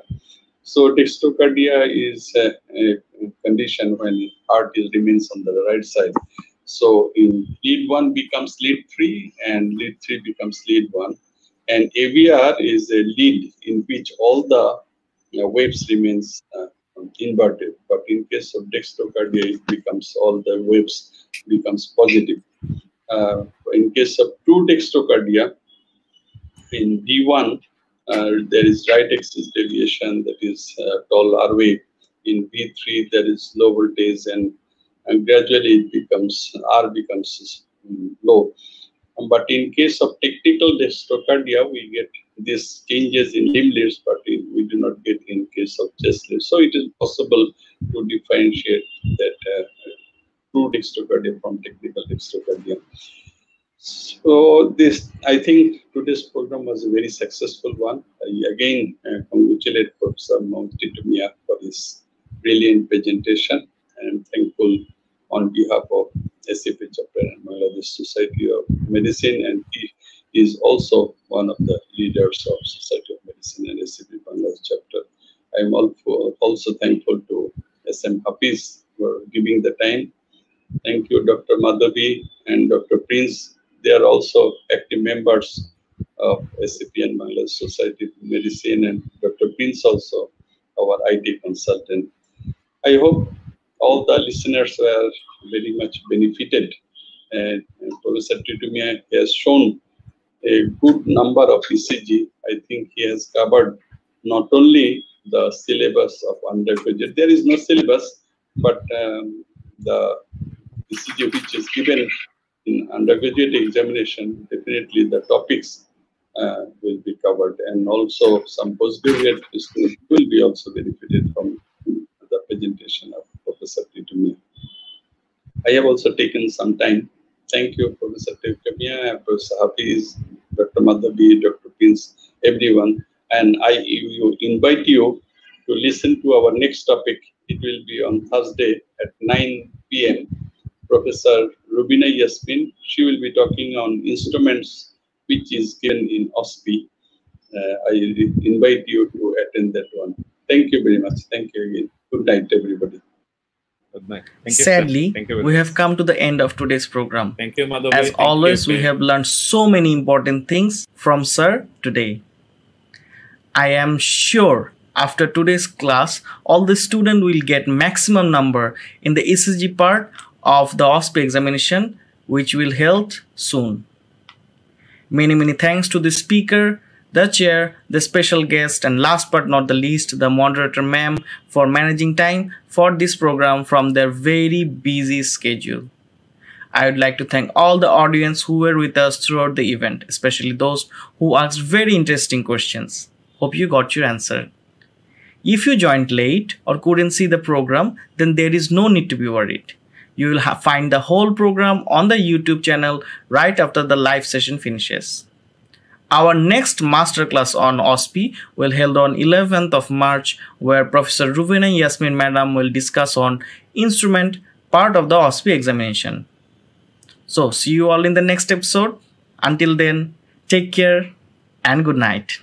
So dextrocardia is a, a, condition when heart is, remains on the right side. So in lead one becomes lead three and lead three becomes lead one. And AVR is a lead in which all the you know, waves remains uh, inverted. But in case of dextrocardia, it becomes all the waves becomes positive. Uh, in case of true dextrocardia, in D1, uh, there is right axis deviation that is uh, tall R wave. In V3, there is low voltage and and gradually it becomes R becomes low. But in case of technical dextrocardia, we get these changes in limb leads, but we do not get in case of chest leads. So it is possible to differentiate that uh, true dextrocardia from technical dextrocardia. So this, I think today's program was a very successful one. I again uh, congratulate Professor Mount Titu Miah for his brilliant presentation and I'm thankful on behalf of ACP chapter and Bangladesh Society of Medicine, and he is also one of the leaders of Society of Medicine and ACP Bangladesh chapter. I'm also thankful to SM Hafiz for giving the time. Thank you, Dr. Madhabi and Dr. Prince. They are also active members of ACP and Bangladesh Society of Medicine, and Dr. Prince also our IT consultant. I hope all the listeners were very much benefited. And, Professor Titu Miah has shown a good number of ECG. I think he has covered not only the syllabus of undergraduate. There is no syllabus, but um, the ECG which is given in undergraduate examination, definitely the topics uh, will be covered and also some postgraduate students will be also benefited from the presentation of Professor Titu Miah. I have also taken some time. Thank you, Professor Titu Miah, Professor Hafiz, Dr. Madhabi, Dr. Prince, everyone. And I you invite you to listen to our next topic. It will be on Thursday at 9 p.m. Professor Rubina Yasmin, she will be talking on instruments which is given in OSPE. Uh, I invite you to attend that one. Thank you very much. Thank you again. Good night, everybody. Good night. Thank you, Sadly, Thank you we have come to the end of today's program. Thank you, Madhabi. As Thank always, you. we have learned so many important things from Sir today. I am sure after today's class, all the student will get maximum number in the ECG part of the OSPE examination, which will held soon. Many, many thanks to the speaker, the chair, the special guest, and last but not the least, the moderator ma'am for managing time for this program from their very busy schedule. I would like to thank all the audience who were with us throughout the event, especially those who asked very interesting questions. Hope you got your answer. If you joined late or couldn't see the program, then there is no need to be worried. You will find the whole program on the YouTube channel right after the live session finishes. Our next masterclass on OSPE will held on 11th of March where Professor Rubina Yasmin Madam will discuss on instrument part of the OSPE examination. So see you all in the next episode. Until then, take care and good night.